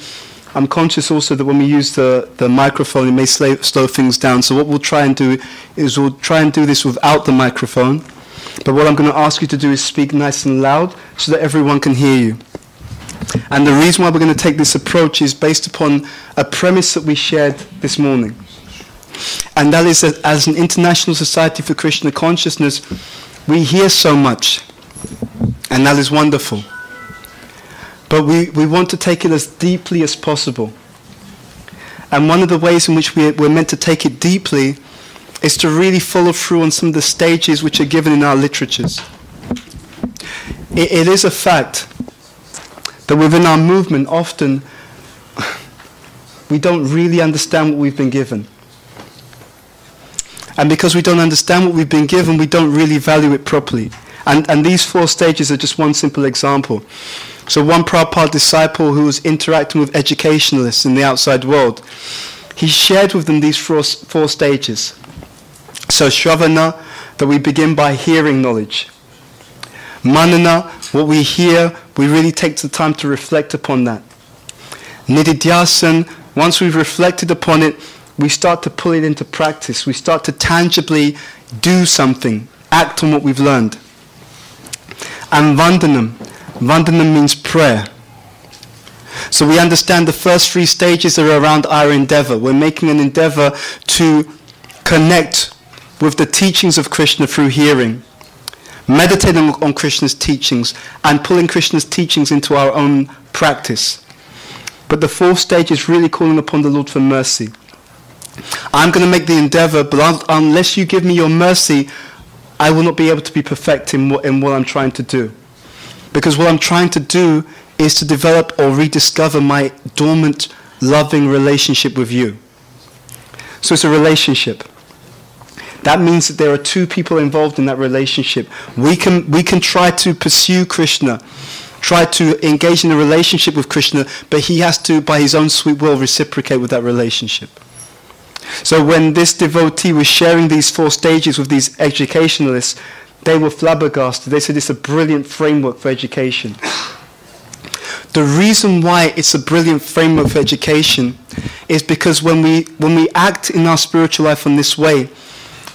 I'm conscious also that when we use the, the microphone, it may slow, slow things down. So what we'll try and do is we'll try and do this without the microphone. But what I'm going to ask you to do is speak nice and loud so that everyone can hear you. And the reason why we're going to take this approach is based upon a premise that we shared this morning. And that is that as an international society for Krishna consciousness, we hear so much. And that is wonderful. But we, we want to take it as deeply as possible. And one of the ways in which we, we're meant to take it deeply is to really follow through on some of the stages which are given in our literatures. It, it is a fact that within our movement, often we don't really understand what we've been given. And because we don't understand what we've been given, we don't really value it properly. And, and these four stages are just one simple example. So one Prabhupada disciple who was interacting with educationalists in the outside world, he shared with them these four, four stages. So Shravana, that we begin by hearing knowledge. Manana, what we hear, we really take the time to reflect upon that. Nididhyasan, once we've reflected upon it, we start to pull it into practice. We start to tangibly do something, act on what we've learned. And Vandanam, Vandanam means prayer. So we understand the first three stages are around our endeavor. We're making an endeavor to connect with the teachings of Krishna through hearing, meditating on Krishna's teachings, and pulling Krishna's teachings into our own practice. But the fourth stage is really calling upon the Lord for mercy. I'm going to make the endeavor, but unless you give me your mercy, I will not be able to be perfect in what, in what I'm trying to do. Because what I'm trying to do is to develop or rediscover my dormant, loving relationship with you. So it's a relationship. That means that there are two people involved in that relationship. We can, we can try to pursue Krishna, try to engage in a relationship with Krishna, but he has to, by his own sweet will, reciprocate with that relationship. So when this devotee was sharing these four stages with these educationalists, they were flabbergasted. They said it's a brilliant framework for education. The reason why it's a brilliant framework for education is because when we, when we act in our spiritual life in this way,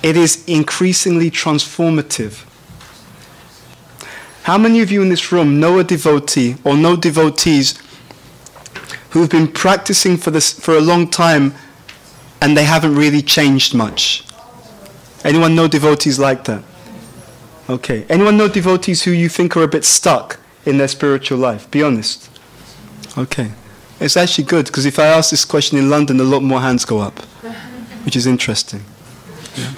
it is increasingly transformative. How many of you in this room know a devotee or know devotees who have been practicing for, this, for a long time and they haven't really changed much? Anyone know devotees like that? Okay. Anyone know devotees who you think are a bit stuck in their spiritual life? Be honest. Okay. It's actually good because if I ask this question in London, a lot more hands go up, which is interesting. Yeah.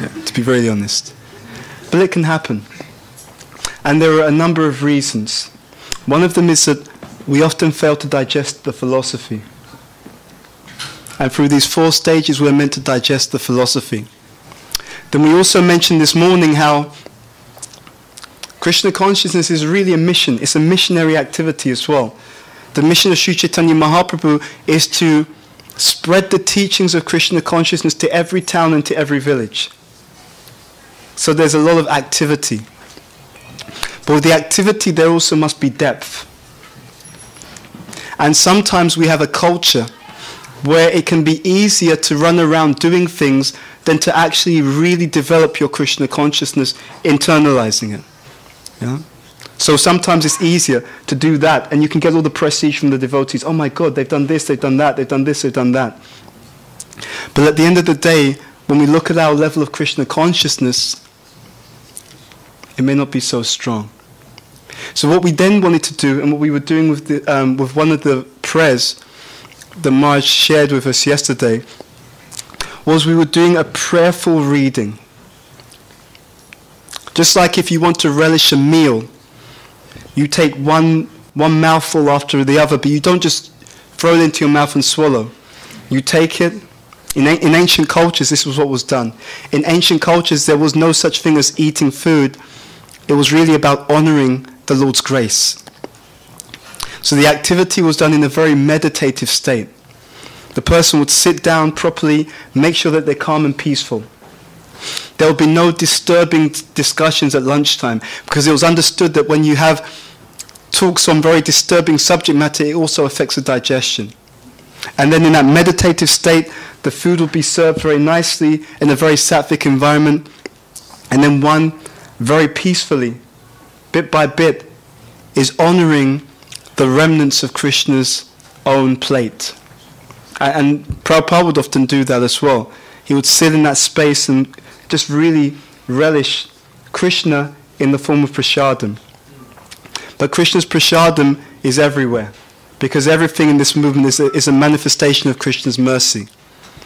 Yeah, to be very honest. But it can happen. And there are a number of reasons. One of them is that we often fail to digest the philosophy. And through these four stages, we're meant to digest the philosophy. Then we also mentioned this morning how Krishna consciousness is really a mission. It's a missionary activity as well. The mission of Sri Chaitanya Mahaprabhu is to spread the teachings of Krishna consciousness to every town and to every village. So there's a lot of activity. But with the activity, there also must be depth. And sometimes we have a culture where it can be easier to run around doing things than to actually really develop your Krishna consciousness, internalizing it. Yeah? So sometimes it's easier to do that, and you can get all the prestige from the devotees. Oh my God, they've done this, they've done that, they've done this, they've done that. But at the end of the day, when we look at our level of Krishna consciousness, it may not be so strong. So what we then wanted to do, and what we were doing with, the, um, with one of the prayers that Maharaj shared with us yesterday, was we were doing a prayerful reading. Just like if you want to relish a meal, you take one, one mouthful after the other, but you don't just throw it into your mouth and swallow. You take it. In, in ancient cultures, this was what was done. In ancient cultures, there was no such thing as eating food. It was really about honoring the Lord's grace. So the activity was done in a very meditative state. The person would sit down properly, make sure that they're calm and peaceful. There would be no disturbing discussions at lunchtime because it was understood that when you have talks on very disturbing subject matter, it also affects the digestion. And then in that meditative state, the food will be served very nicely in a very sattvic environment. And then one very peacefully, bit by bit, is honoring the remnants of Krishna's own plate. And Prabhupada would often do that as well. He would sit in that space and just really relish Krishna in the form of prasadam. But Krishna's prasadam is everywhere because everything in this movement is a, is a manifestation of Krishna's mercy.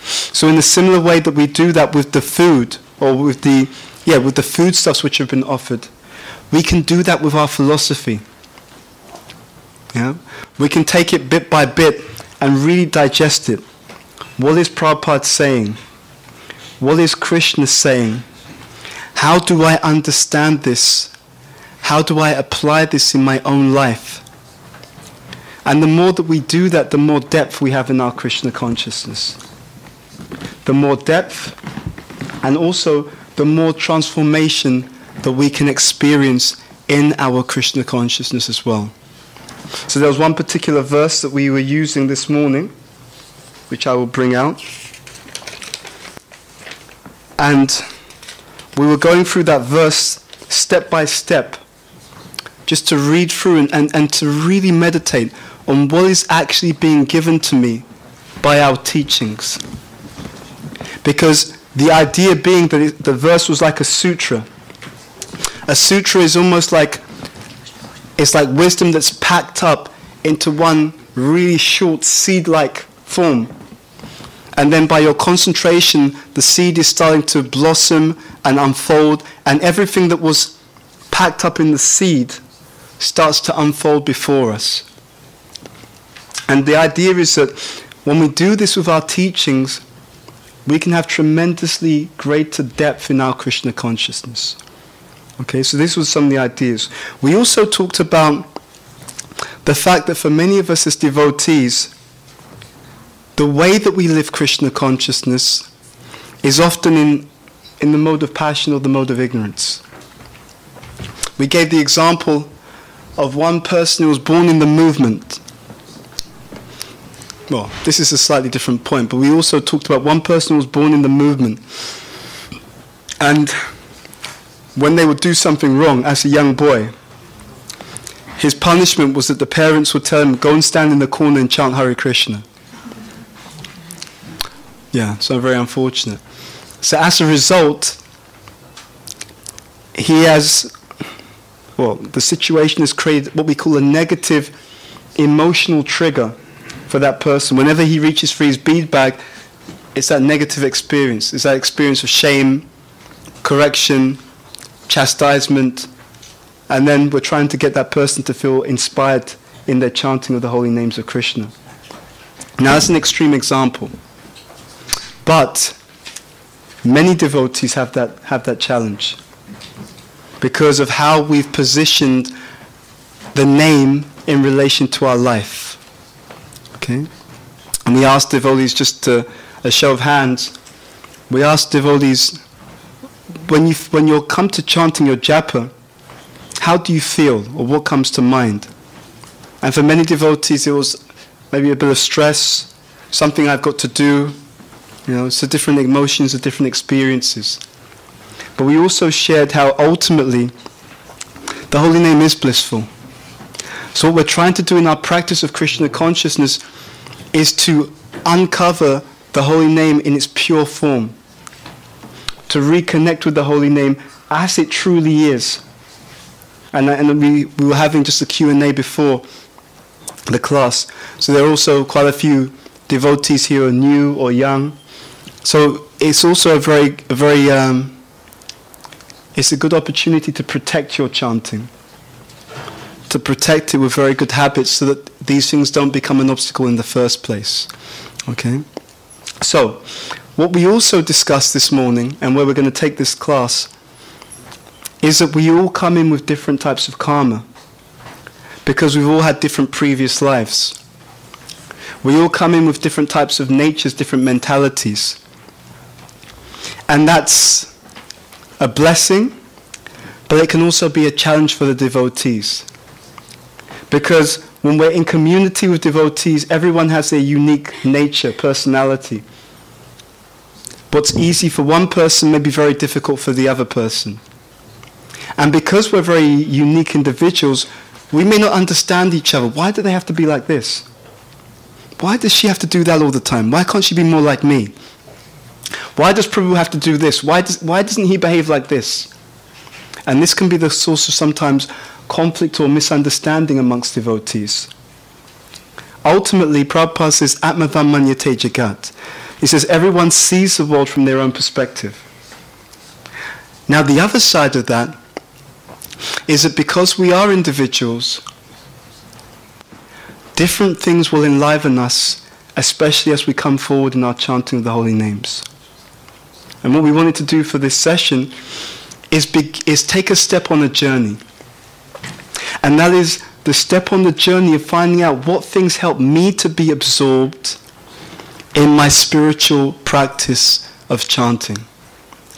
So in a similar way that we do that with the food or with the yeah with the foodstuffs which have been offered, we can do that with our philosophy. Yeah, we can take it bit by bit and really digest it. What is Prabhupada saying? What is Krishna saying? How do I understand this? How do I apply this in my own life? And the more that we do that, the more depth we have in our Krishna consciousness. The more depth, and also the more transformation that we can experience in our Krishna consciousness as well. So there was one particular verse that we were using this morning, which I will bring out. And we were going through that verse step by step, just to read through and, and, and to really meditate on what is actually being given to me by our teachings. Because the idea being that it, the verse was like a sutra. A sutra is almost like it's like wisdom that's packed up into one really short seed-like form. And then by your concentration, the seed is starting to blossom and unfold, and everything that was packed up in the seed starts to unfold before us. And the idea is that when we do this with our teachings, we can have tremendously greater depth in our Krishna consciousness. Okay, so this was some of the ideas. We also talked about the fact that for many of us as devotees, the way that we live Krishna consciousness is often in, in the mode of passion or the mode of ignorance. We gave the example of one person who was born in the movement. Well, this is a slightly different point, but we also talked about one person who was born in the movement. And when they would do something wrong as a young boy, his punishment was that the parents would tell him, go and stand in the corner and chant Hare Krishna. Yeah, so very unfortunate. So as a result, he has well, the situation has created what we call a negative emotional trigger for that person. Whenever he reaches for his bead bag, it's that negative experience. It's that experience of shame, correction, chastisement, and then we're trying to get that person to feel inspired in their chanting of the holy names of Krishna. Now, that's an extreme example. But many devotees have that, have that challenge because of how we've positioned the name in relation to our life. Okay? And we ask devotees just to, a show of hands, we ask devotees, when you, when you come to chanting your japa, how do you feel or what comes to mind? And for many devotees, it was maybe a bit of stress, something I've got to do. You know, it's so different emotions, the different experiences. But we also shared how ultimately the holy name is blissful. So what we're trying to do in our practice of Krishna consciousness is to uncover the holy name in its pure form. To reconnect with the holy name as it truly is. And, and we, we were having just a Q&A before the class. So there are also quite a few devotees here who are new or young. So it's also a very, a very, um, it's a good opportunity to protect your chanting, to protect it with very good habits, so that these things don't become an obstacle in the first place. Okay. So, what we also discussed this morning, and where we're going to take this class, is that we all come in with different types of karma because we've all had different previous lives. We all come in with different types of natures, different mentalities. And that's a blessing, but it can also be a challenge for the devotees. Because when we're in community with devotees, everyone has their unique nature, personality. What's easy for one person may be very difficult for the other person. And because we're very unique individuals, we may not understand each other. Why do they have to be like this? Why does she have to do that all the time? Why can't she be more like me? Why does Prabhu have to do this? Why, does, why doesn't he behave like this? And this can be the source of sometimes conflict or misunderstanding amongst devotees. Ultimately, Prabhupada says, Atmavat manyate jagat. He says, everyone sees the world from their own perspective. Now, the other side of that is that because we are individuals, different things will enliven us, especially as we come forward in our chanting of the holy names. And what we wanted to do for this session is, be, is take a step on a journey. And that is the step on the journey of finding out what things help me to be absorbed in my spiritual practice of chanting.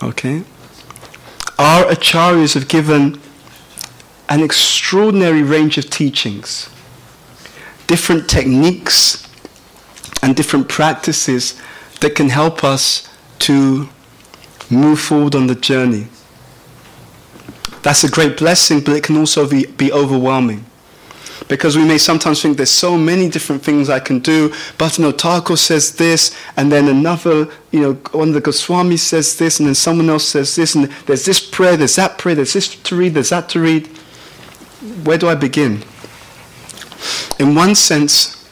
Okay? Our acharyas have given an extraordinary range of teachings, different techniques, and different practices that can help us to move forward on the journey. That's a great blessing, but it can also be, be overwhelming. Because we may sometimes think there's so many different things I can do, but you know, says this, and then another, you know, one of the Goswami says this, and then someone else says this, and there's this prayer, there's that prayer, there's this to read, there's that to read. Where do I begin? In one sense,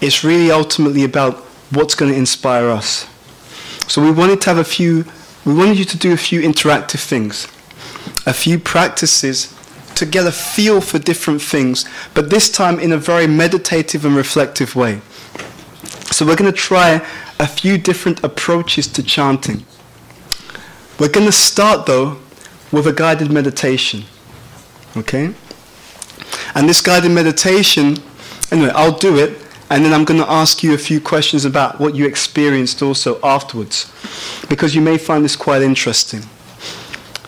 it's really ultimately about what's going to inspire us. So we wanted to have a few, we wanted you to do a few interactive things, a few practices to get a feel for different things, but this time in a very meditative and reflective way. So we're going to try a few different approaches to chanting. We're going to start though with a guided meditation. Okay? And this guided meditation, anyway, I'll do it, and then I'm going to ask you a few questions about what you experienced also afterwards, because you may find this quite interesting.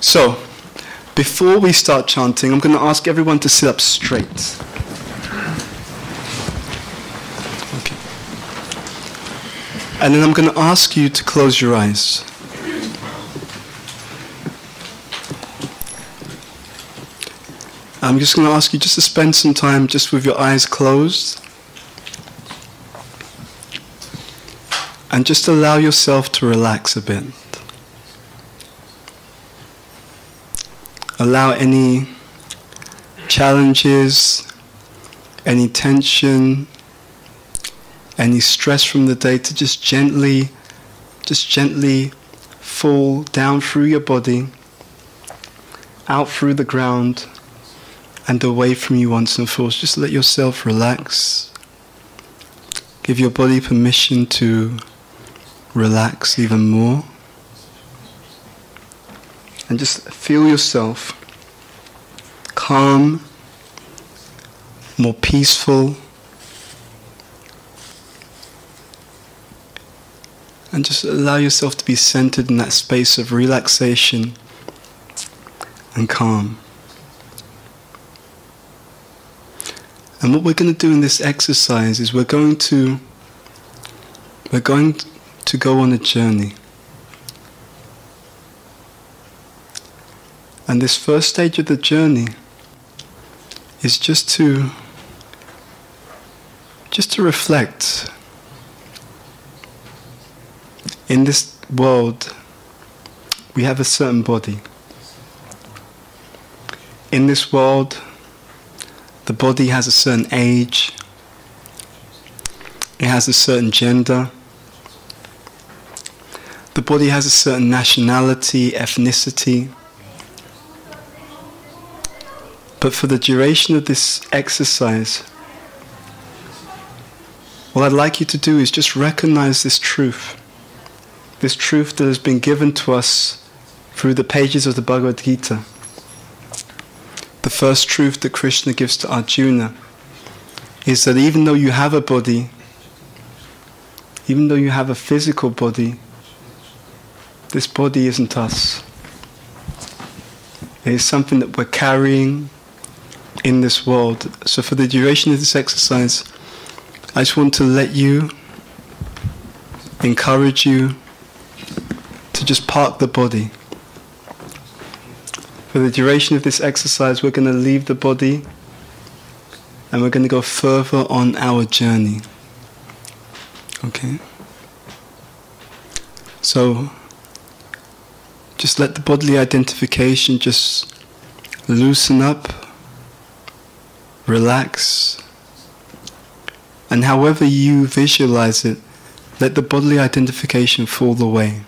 So, before we start chanting, I'm going to ask everyone to sit up straight. And then I'm going to ask you to close your eyes. I'm just going to ask you just to spend some time just with your eyes closed. And just allow yourself to relax a bit. Allow any challenges, any tension, any stress from the day to just gently, just gently fall down through your body, out through the ground, and away from you once and for all. Just let yourself relax. Give your body permission to relax even more. And just feel yourself calm, more peaceful, and just allow yourself to be centered in that space of relaxation and calm. And what we're going to do in this exercise is we're going to we're going to go on a journey. And this first stage of the journey is just to just to reflect in this world we have a certain body. In this world the body has a certain age it has a certain gender the body has a certain nationality ethnicity but for the duration of this exercise, what I'd like you to do is just recognize this truth. This truth that has been given to us through the pages of the Bhagavad Gita. The first truth that Krishna gives to Arjuna is that even though you have a body, even though you have a physical body, this body isn't us. It is something that we're carrying, in this world. So, for the duration of this exercise, I just want to let you, encourage you to just park the body. For the duration of this exercise, we're going to leave the body and we're going to go further on our journey. Okay? So, just let the bodily identification just loosen up relax. And however you visualize it, let the bodily identification fall away.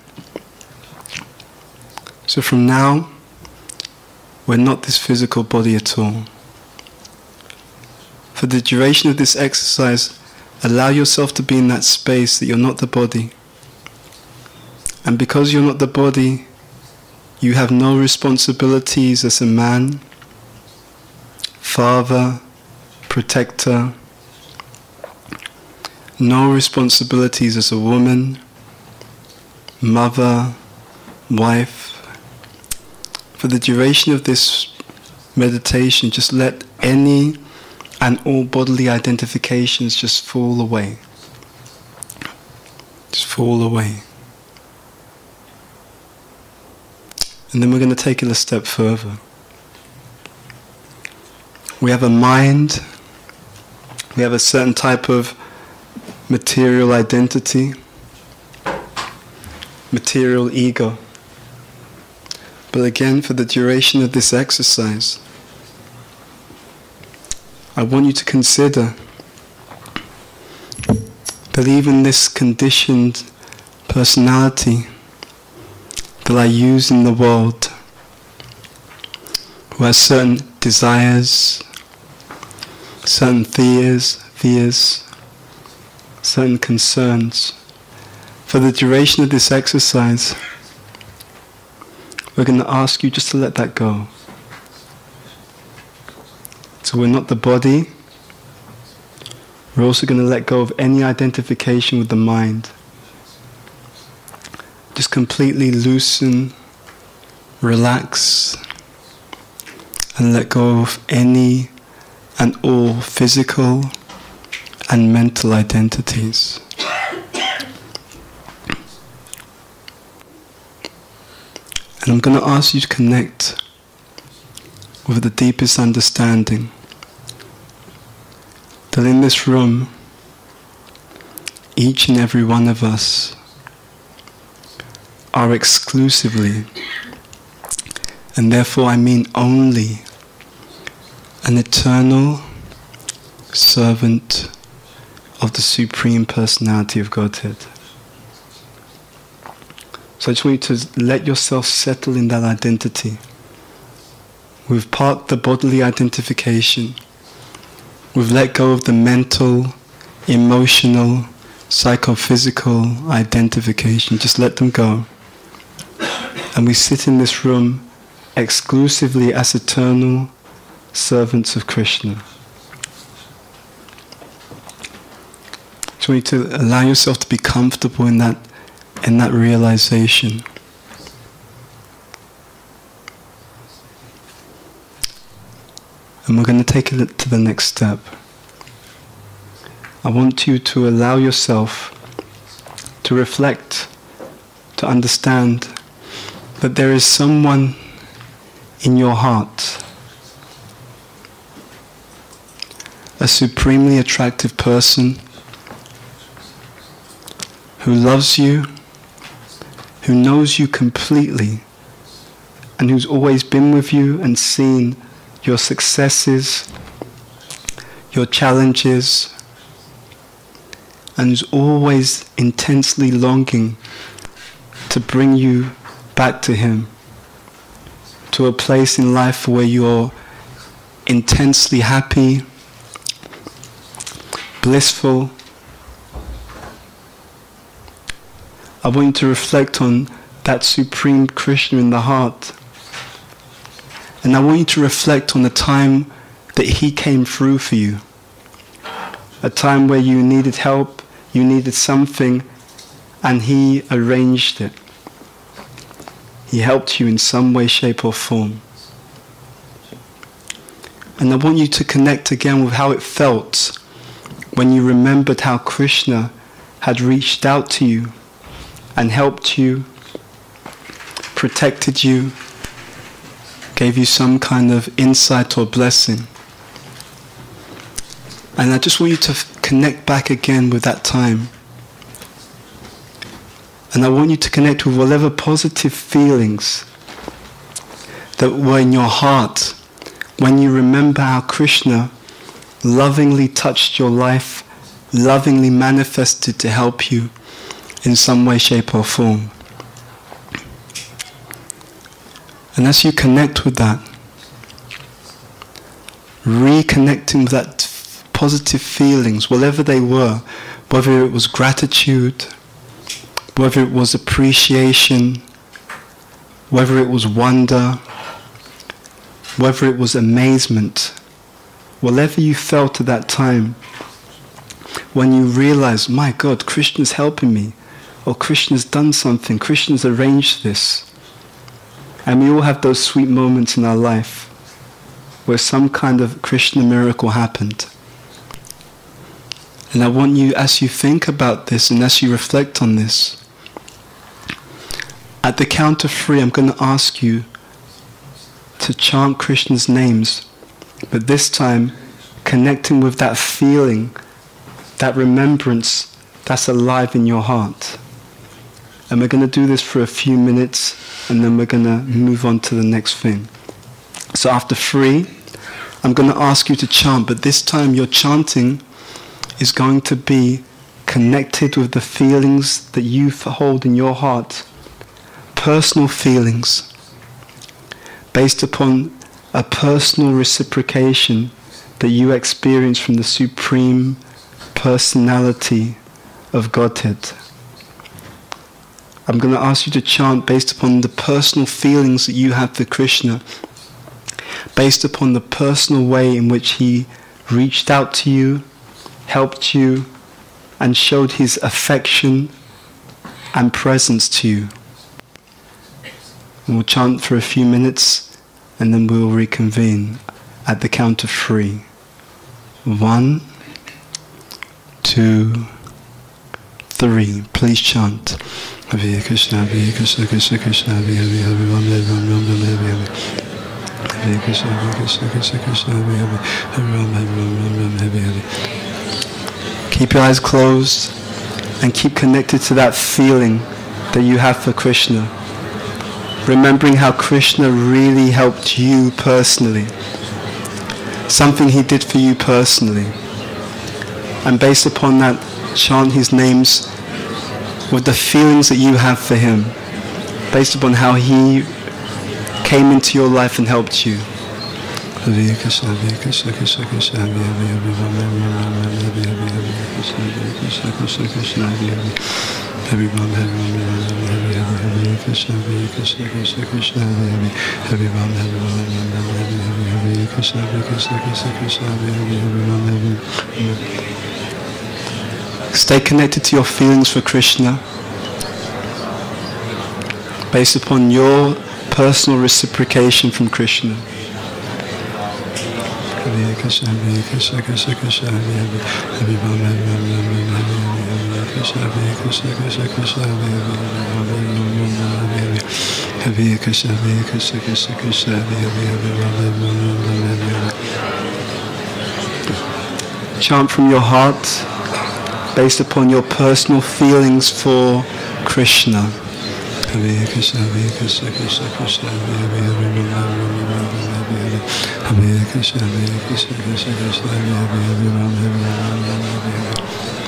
So from now, we're not this physical body at all. For the duration of this exercise, allow yourself to be in that space that you're not the body. And because you're not the body, you have no responsibilities as a man, father, protector, no responsibilities as a woman, mother, wife. For the duration of this meditation, just let any and all bodily identifications just fall away. Just fall away. And then we're going to take it a step further. We have a mind we have a certain type of material identity, material ego. But again, for the duration of this exercise, I want you to consider that even this conditioned personality that I use in the world, who has certain desires, certain fears, fears, certain concerns. For the duration of this exercise, we're going to ask you just to let that go. So we're not the body. We're also going to let go of any identification with the mind. Just completely loosen, relax, and let go of any and all physical and mental identities. And I'm going to ask you to connect with the deepest understanding that in this room, each and every one of us are exclusively, and therefore I mean only, an eternal servant of the Supreme Personality of Godhead. So I just want you to let yourself settle in that identity. We've parked the bodily identification. We've let go of the mental, emotional, psychophysical identification. Just let them go. And we sit in this room exclusively as eternal servants of Krishna. So you need to allow yourself to be comfortable in that, in that realization. And we're going to take it to the next step. I want you to allow yourself to reflect, to understand that there is someone in your heart, a supremely attractive person who loves you, who knows you completely, and who's always been with you and seen your successes, your challenges, and is always intensely longing to bring you back to Him, to a place in life where you're intensely happy, blissful. I want you to reflect on that Supreme Krishna in the heart. And I want you to reflect on the time that He came through for you. A time where you needed help, you needed something, and He arranged it. He helped you in some way, shape, or form. And I want you to connect again with how it felt when you remembered how Krishna had reached out to you and helped you, protected you, gave you some kind of insight or blessing. And I just want you to connect back again with that time. And I want you to connect with whatever positive feelings that were in your heart when you remember how Krishna lovingly touched your life, lovingly manifested to help you in some way, shape, or form. And as you connect with that, reconnecting with that positive feelings, whatever they were, whether it was gratitude, whether it was appreciation, whether it was wonder, whether it was amazement, whatever you felt at that time, when you realize, my God, Krishna's helping me, or Krishna's done something, Krishna's arranged this. And we all have those sweet moments in our life where some kind of Krishna miracle happened. And I want you, as you think about this and as you reflect on this, at the count of three, I'm going to ask you to chant Krishna's names, but this time connecting with that feeling, that remembrance that's alive in your heart. And we're going to do this for a few minutes and then we're going to move on to the next thing. So after three, I'm going to ask you to chant, but this time your chanting is going to be connected with the feelings that you hold in your heart, personal feelings, based upon a personal reciprocation that you experience from the Supreme Personality of Godhead. I'm going to ask you to chant based upon the personal feelings that you have for Krishna, based upon the personal way in which he reached out to you, helped you, and showed his affection and presence to you. And we'll chant for a few minutes and then we'll reconvene at the count of three. One, two, three. Please chant. Hare Krishna, Hare Krishna, Krishna Krishna, Hare Hare, Hare Hare Hare Hare. Hare Krishna, Hare Krishna, Krishna Krishna, Hare Hare, Hare Hare Hare Hare. Keep your eyes closed and keep connected to that feeling that you have for Krishna. Remembering how Krishna really helped you personally. something he did for you personally. And based upon that, chant his names with the feelings that you have for him, based upon how he came into your life and helped you. Krishna, Krishna, Krishna Krishna, Krishna, Krishna, Krishna Krishna, Stay connected to your feelings for Krishna based upon your personal reciprocation from Krishna. Hare Krishna, Hare Krishna, Krishna Krishna, Hare Hare Hare, Hare Chant from your heart based upon your personal feelings for Krishna. Hare Krishna, Hare Krishna, Krishna Krishna, Hare Hare, Hare Krishna, Hare Krishna, Krishna Krishna, Hare Hare, Hare Hare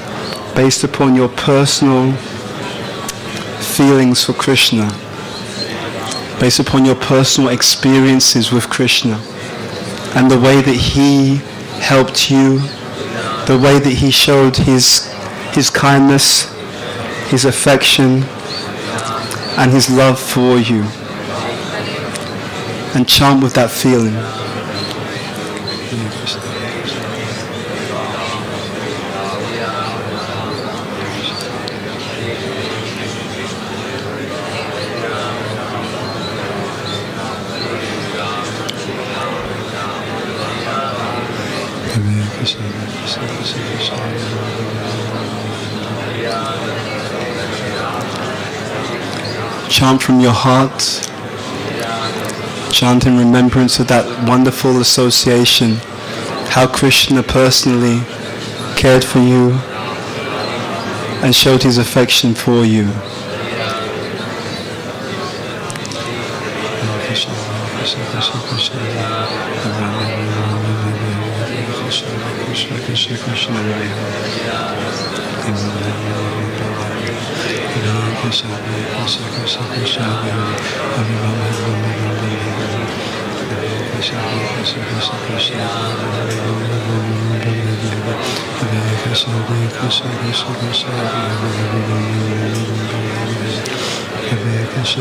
based upon your personal feelings for Krishna, based upon your personal experiences with Krishna, and the way that he helped you, the way that he showed his, his kindness, his affection, and his love for you. And chant with that feeling. Chant from your heart. Chant in remembrance of that wonderful association. How Krishna personally cared for you and showed his affection for you. In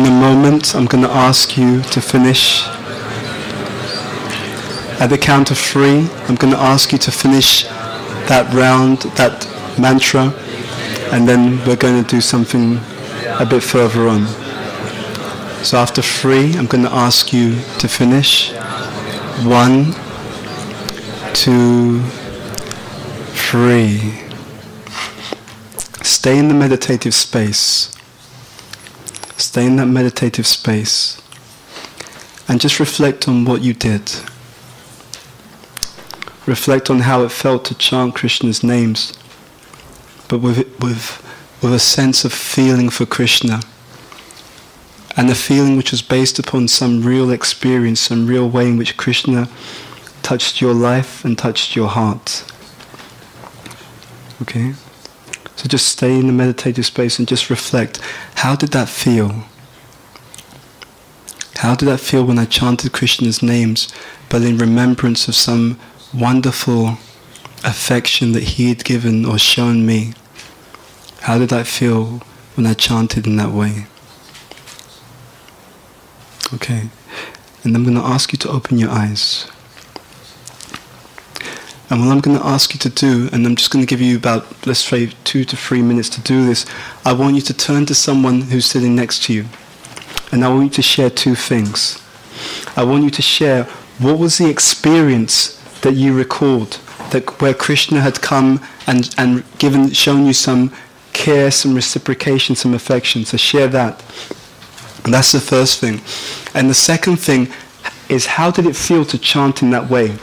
a moment, I'm going to ask you to finish. At the count of three, I'm going to ask you to finish that round, that mantra, and then we're going to do something a bit further on. So after three, I'm going to ask you to finish. One, two, three. Stay in the meditative space. Stay in that meditative space. And just reflect on what you did. Reflect on how it felt to chant Krishna's names, but with, with, with a sense of feeling for Krishna. And a feeling which was based upon some real experience, some real way in which Krishna touched your life and touched your heart. Okay? So just stay in the meditative space and just reflect. How did that feel? How did that feel when I chanted Krishna's names, but in remembrance of some wonderful affection that he had given or shown me? How did that feel when I chanted in that way? Okay. And I'm going to ask you to open your eyes. And what I'm going to ask you to do, and I'm just going to give you about, let's say, two to three minutes to do this, I want you to turn to someone who's sitting next to you. And I want you to share two things. I want you to share what was the experience that you recalled, that where Krishna had come and, and given, shown you some care, some reciprocation, some affection. So share that. And that's the first thing. And the second thing is how did it feel to chant in that way?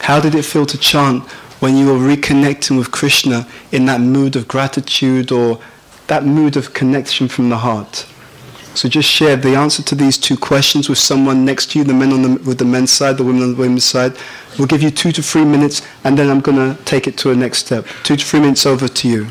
How did it feel to chant when you were reconnecting with Krishna in that mood of gratitude or that mood of connection from the heart? So just share the answer to these two questions with someone next to you, the men on the, with the men's side, the women on the women's side. We'll give you two to three minutes, and then I'm going to take it to a next step. Two to three minutes over to you.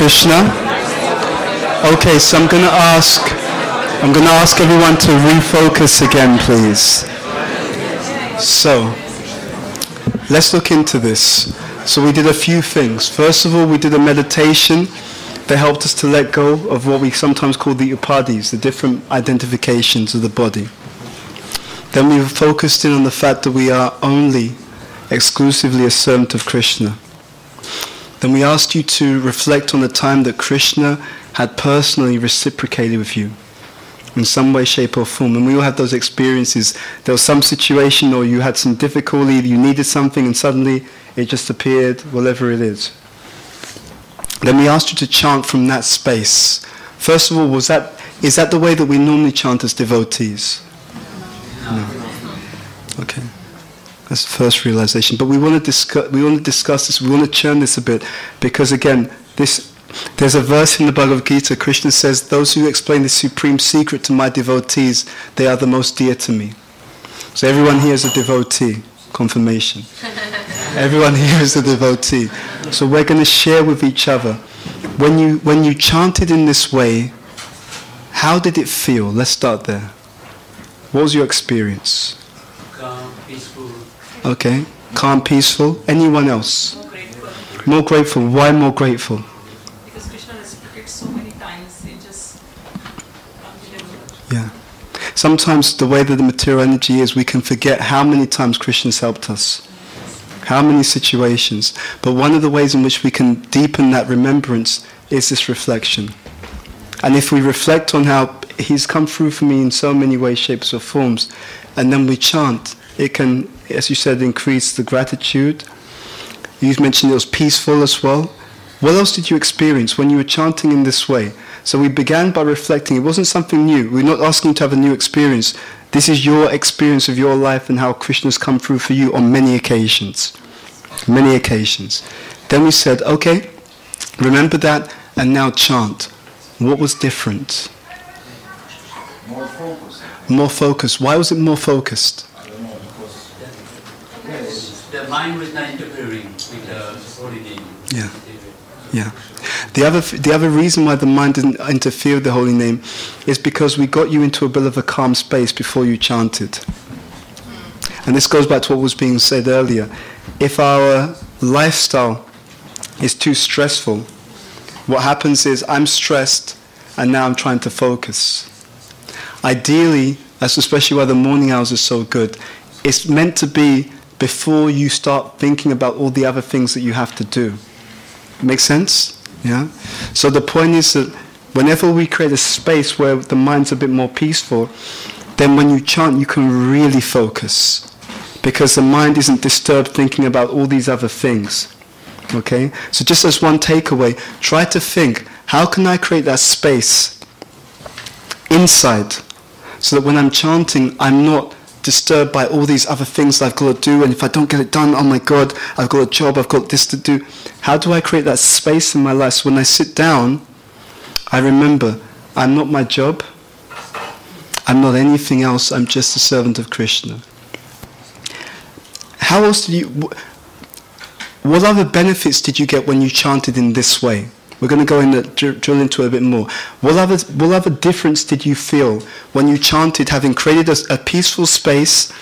Krishna. Okay, so I'm going to ask, I'm going to ask everyone to refocus again, please. So, let's look into this. So we did a few things. First of all, we did a meditation that helped us to let go of what we sometimes call the upadhis, the different identifications of the body. Then we focused in on the fact that we are only exclusively a servant of Krishna. Then we asked you to reflect on the time that Krishna had personally reciprocated with you in some way, shape, or form. And we all have those experiences. There was some situation, or you had some difficulty, you needed something, and suddenly it just appeared, whatever it is. Then we asked you to chant from that space. First of all, was that is that the way that we normally chant as devotees? No. Okay. That's the first realization. But we want to discuss we want to discuss this, we want to churn this a bit, because again, this there's a verse in the Bhagavad Gita, Krishna says, Those who explain the supreme secret to my devotees, they are the most dear to me. So everyone here is a devotee. Confirmation. everyone here is a devotee. So we're going to share with each other. When you, when you chanted in this way, how did it feel? Let's start there. What was your experience? Okay. Calm, peaceful. Anyone else? More grateful More grateful. Why more grateful? because Krishna reciprocates so many times. It just. Yeah. Sometimes the way that the material energy is, we can forget how many times Krishna's helped us. How many situations. But one of the ways in which we can deepen that remembrance is this reflection. And if we reflect on how He's come through for me in so many ways, shapes, or forms, and then we chant, it can, as you said, increase the gratitude. You mentioned it was peaceful as well. What else did you experience when you were chanting in this way? So we began by reflecting. It wasn't something new. We're not asking you to have a new experience. This is your experience of your life and how Krishna's come through for you on many occasions. Many occasions. Then we said, okay, remember that and now chant. What was different? More focus. More focused. Why was it more focused? I don't know because Mind was not interfering with the holy name. Yeah. Yeah. The other, the other reason why the mind didn't interfere with the holy name is because we got you into a bit of a calm space before you chanted. And this goes back to what was being said earlier. If our lifestyle is too stressful, what happens is I'm stressed and now I'm trying to focus. Ideally, that's especially why the morning hours are so good, it's meant to be before you start thinking about all the other things that you have to do. Make sense? Yeah? So the point is that whenever we create a space where the mind's a bit more peaceful, then when you chant, you can really focus. Because the mind isn't disturbed thinking about all these other things. Okay? So just as one takeaway, try to think, how can I create that space inside so that when I'm chanting, I'm not disturbed by all these other things I've got to do, and if I don't get it done, oh my God, I've got a job, I've got this to do. How do I create that space in my life so when I sit down, I remember I'm not my job, I'm not anything else, I'm just a servant of Krishna. How else did you, what other benefits did you get when you chanted in this way? We're going to go in, the, drill into it a bit more. What other, what other difference did you feel when you chanted, having created a, a peaceful space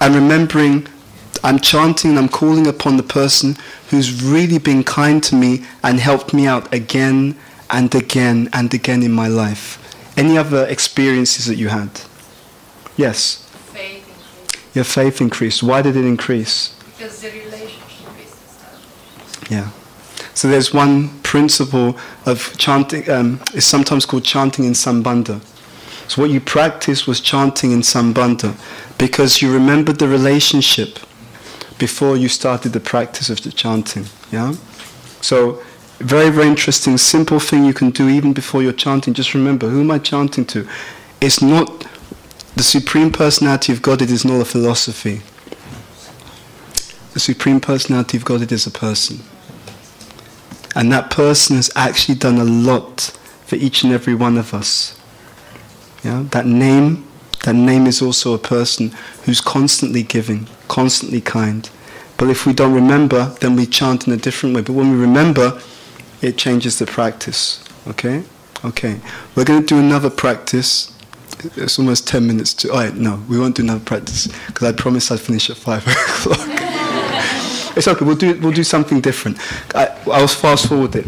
and remembering I'm chanting and I'm calling upon the person who's really been kind to me and helped me out again and again and again in my life? Any other experiences that you had? Yes. Faith Your faith increased. Why did it increase? because the relationship is established. Yeah. So there's one principle of chanting, um, it's sometimes called chanting in Sambandha. So what you practiced was chanting in Sambandha because you remembered the relationship before you started the practice of the chanting. Yeah? So very, very interesting, simple thing you can do even before you're chanting. Just remember, who am I chanting to? It's not the Supreme Personality of God, it is not a philosophy. The Supreme Personality of God, it is a person. And that person has actually done a lot for each and every one of us. Yeah? That name, that name is also a person who's constantly giving, constantly kind. But if we don't remember, then we chant in a different way. But when we remember, it changes the practice. Okay? Okay. We're going to do another practice. It's almost 10 minutes to. Oh, no, we won't do another practice because I promised I'd finish at 5 o'clock. It's okay, we'll do, we'll do something different. I, I'll fast forward it.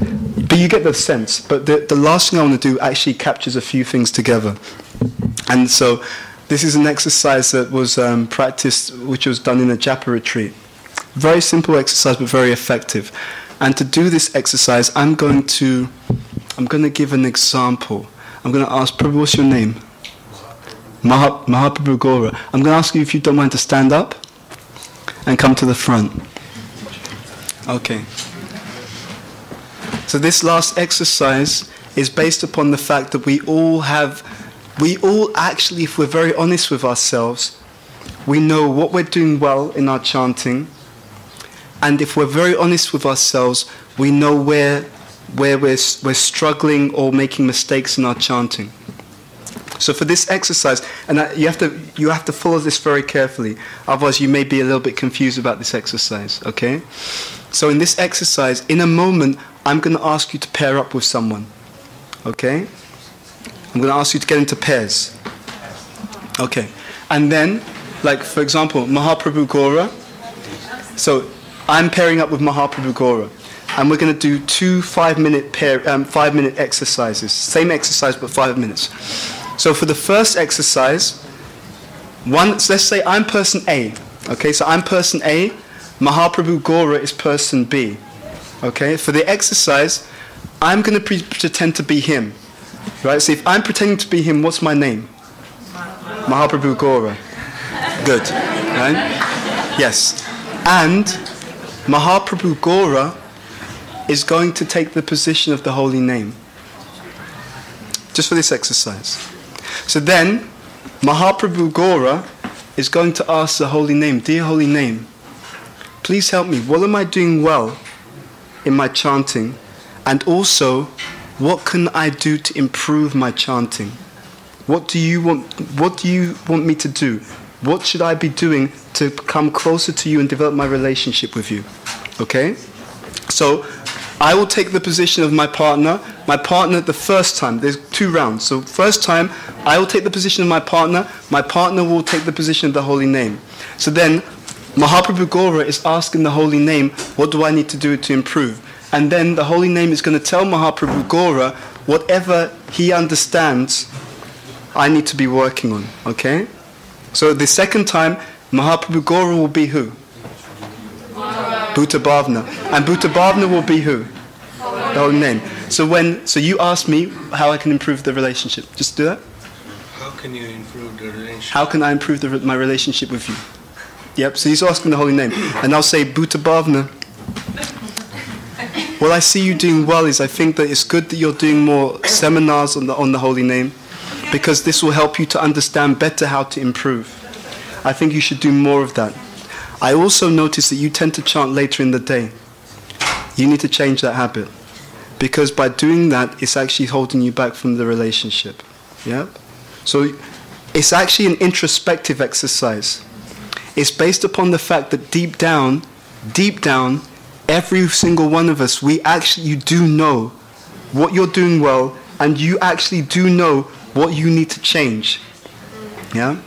But you get the sense. But the, the last thing I want to do actually captures a few things together. And so this is an exercise that was um, practiced, which was done in a japa retreat. Very simple exercise, but very effective. And to do this exercise, I'm going to, I'm going to give an example. I'm going to ask, Prabhu, what's your name? Maha, Mahaprabhu Gora. I'm going to ask you if you don't mind to stand up and come to the front. Okay. So this last exercise is based upon the fact that we all have, we all actually, if we're very honest with ourselves, we know what we're doing well in our chanting, and if we're very honest with ourselves, we know where, where we're, we're struggling or making mistakes in our chanting. So for this exercise, and you have to you have to follow this very carefully, otherwise you may be a little bit confused about this exercise. Okay, so in this exercise, in a moment, I'm going to ask you to pair up with someone. Okay, I'm going to ask you to get into pairs. Okay, and then, like for example, Mahaprabhu Gora. So I'm pairing up with Mahaprabhu Gora. And we're going to do two five-minute pair, um, five-minute exercises. Same exercise, but five minutes. So for the first exercise, one, so let's say I'm person A. Okay, so I'm person A, Mahaprabhu Gora is person B. Okay, for the exercise, I'm going to pre- pretend to be him. Right, so if I'm pretending to be him, what's my name? Mahaprabhu Gora. Good. Right? Yes. And Mahaprabhu Gora is going to take the position of the holy name. Just for this exercise. So then, Mahaprabhu Gora is going to ask the holy name, Dear holy name, please help me. What am I doing well in my chanting? And also, what can I do to improve my chanting? What do you want, what do you want me to do? What should I be doing to come closer to you and develop my relationship with you? Okay? So I will take the position of my partner. My partner the first time, there's two rounds. So first time, I will take the position of my partner. My partner will take the position of the holy name. So then, Mahaprabhu Gora is asking the holy name, what do I need to do to improve? And then the holy name is going to tell Mahaprabhu Gora whatever he understands I need to be working on. Okay? So the second time, Mahaprabhu Gora will be who? Bhuta Bhavana. And Bhuta Bhavana will be who? The holy name. So when so you ask me how I can improve the relationship. Just do that. How can you improve the relationship? How can I improve the, my relationship with you? Yep. So he's asking the holy name, and I'll say Bhuta Bhavana. What I see you doing well is I think that it's good that you're doing more seminars on the on the holy name, because this will help you to understand better how to improve. I think you should do more of that. I also notice that you tend to chant later in the day. You need to change that habit. Because by doing that, it's actually holding you back from the relationship. Yeah? So it's actually an introspective exercise. It's based upon the fact that deep down, deep down, every single one of us, we actually, you do know what you're doing well, and you actually do know what you need to change. Yeah?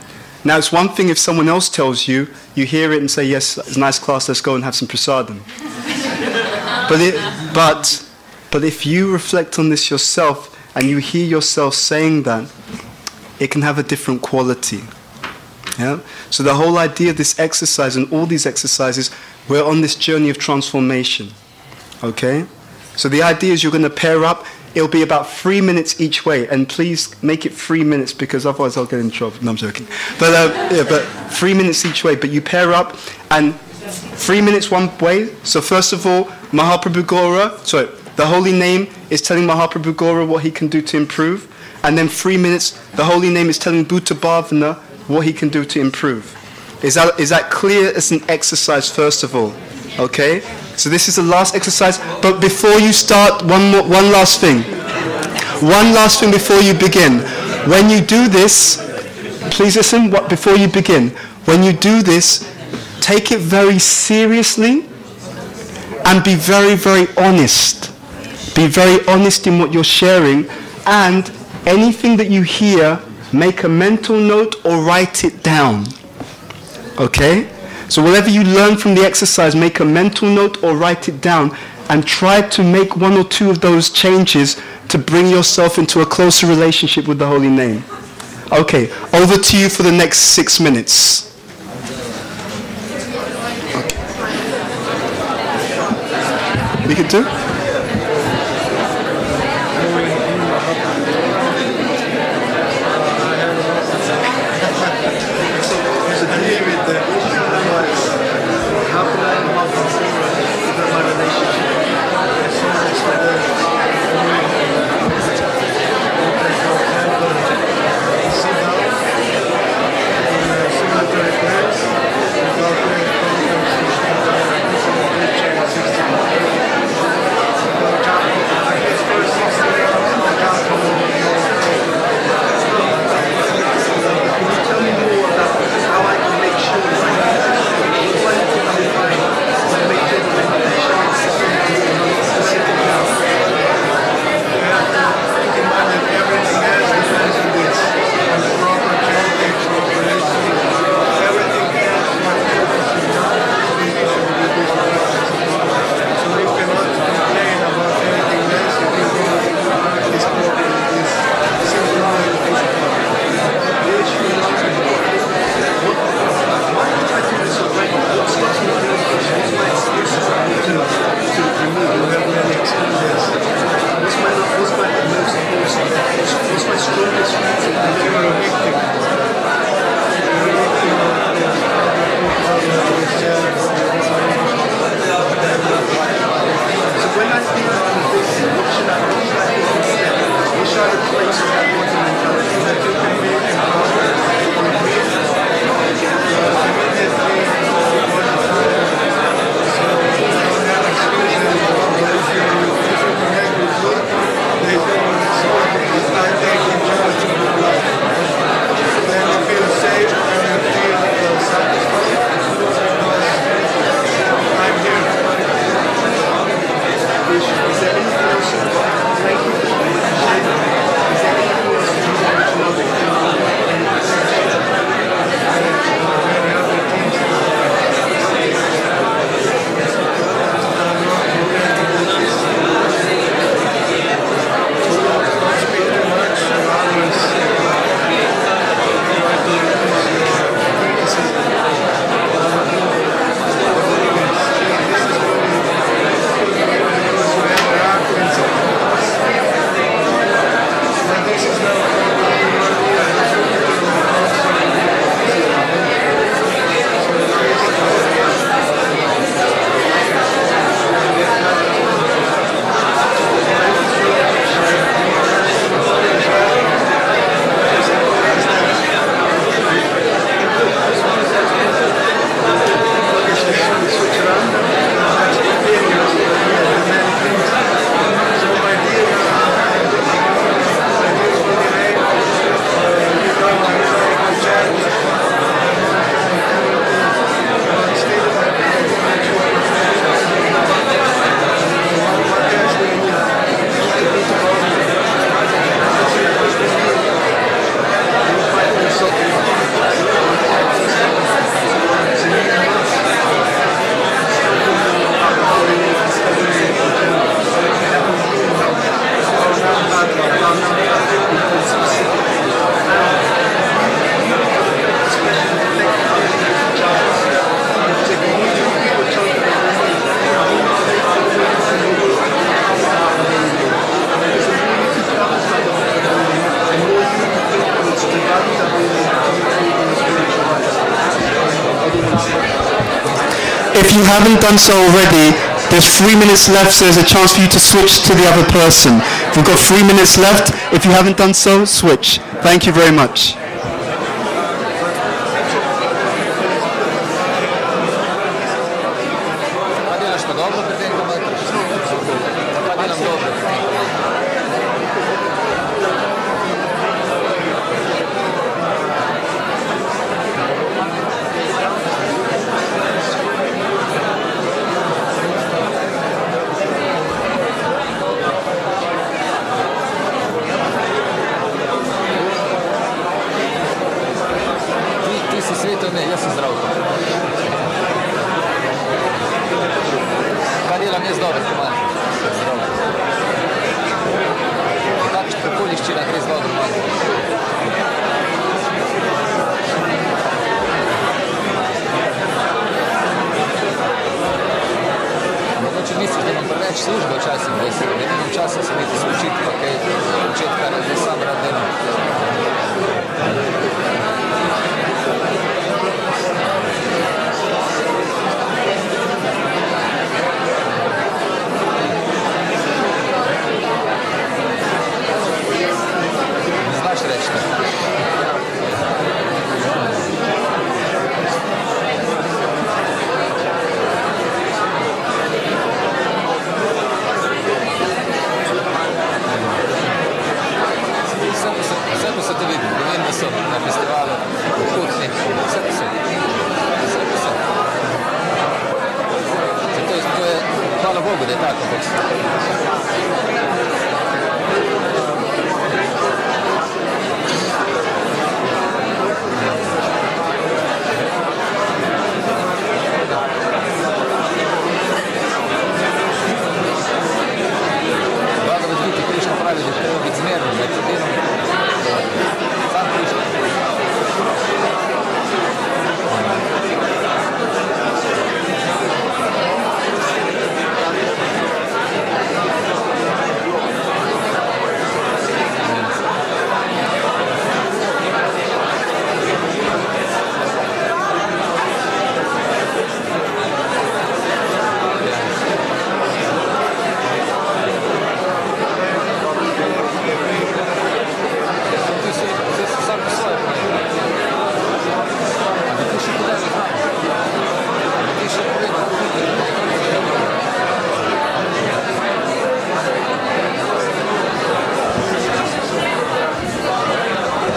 Now, it's one thing if someone else tells you, you hear it and say, Yes, it's a nice class, let's go and have some prasadam. but, it, but, but if you reflect on this yourself and you hear yourself saying that, it can have a different quality. Yeah? So, the whole idea of this exercise and all these exercises, we're on this journey of transformation. Okay? So, the idea is you're going to pair up It'll be about three minutes each way, and please make it three minutes because otherwise I'll get in trouble. No, I'm joking. But uh, yeah, but three minutes each way. But you pair up, and three minutes one way. So first of all, Mahaprabhu Gora. Sorry, the holy name is telling Mahaprabhu Gora what he can do to improve, and then three minutes, the holy name is telling Bhuta Bhavana what he can do to improve. Is that is that clear as an exercise? First of all, okay. So this is the last exercise. But before you start, one, more, one last thing. One last thing before you begin. When you do this, please listen what, before you begin. When you do this, take it very seriously and be very, very honest. Be very honest in what you're sharing, and anything that you hear, make a mental note or write it down. Okay? So, whatever you learn from the exercise, make a mental note or write it down, and try to make one or two of those changes to bring yourself into a closer relationship with the Holy Name. Okay, over to you for the next six minutes. We can do? Haven't done so already, there's three minutes left, so there's a chance for you to switch to the other person. We've got three minutes left. If you haven't done so, switch. Thank you very much. Da preveč službe včasih, da se da nimam časa se niti spočiti, pa kaj početi, kar zdaj sam rad delam. фестивалю кухни. Все, все. Все, все. Це, то, є, то є, хвала Богу, де так.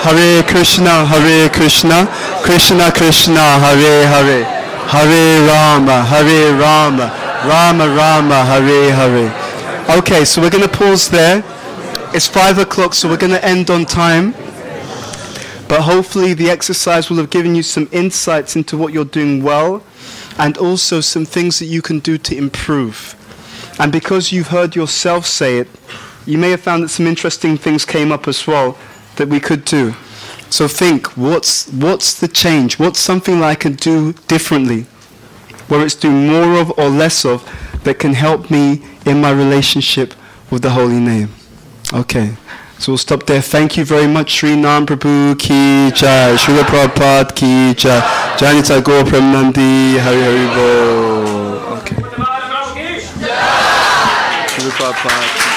Hare Krishna, Hare Krishna, Krishna Krishna, Hare Hare, Hare Rama, Hare Rama, Rama Rama, Hare Hare. Okay, so we're going to pause there. It's five o'clock, so we're going to end on time. But hopefully, the exercise will have given you some insights into what you're doing well and also some things that you can do to improve. And because you've heard yourself say it, you may have found that some interesting things came up as well that we could do. So think, what's, what's the change? What's something that I can do differently? Whether it's do more of or less of that can help me in my relationship with the holy name. Okay. So we'll stop there. Thank you very much, Sri Nam Prabhu ki jai, Srila Prabhupada ki jai, Janita Go Nandi, Hari Hari Bo. Okay. Srila Prabhupada.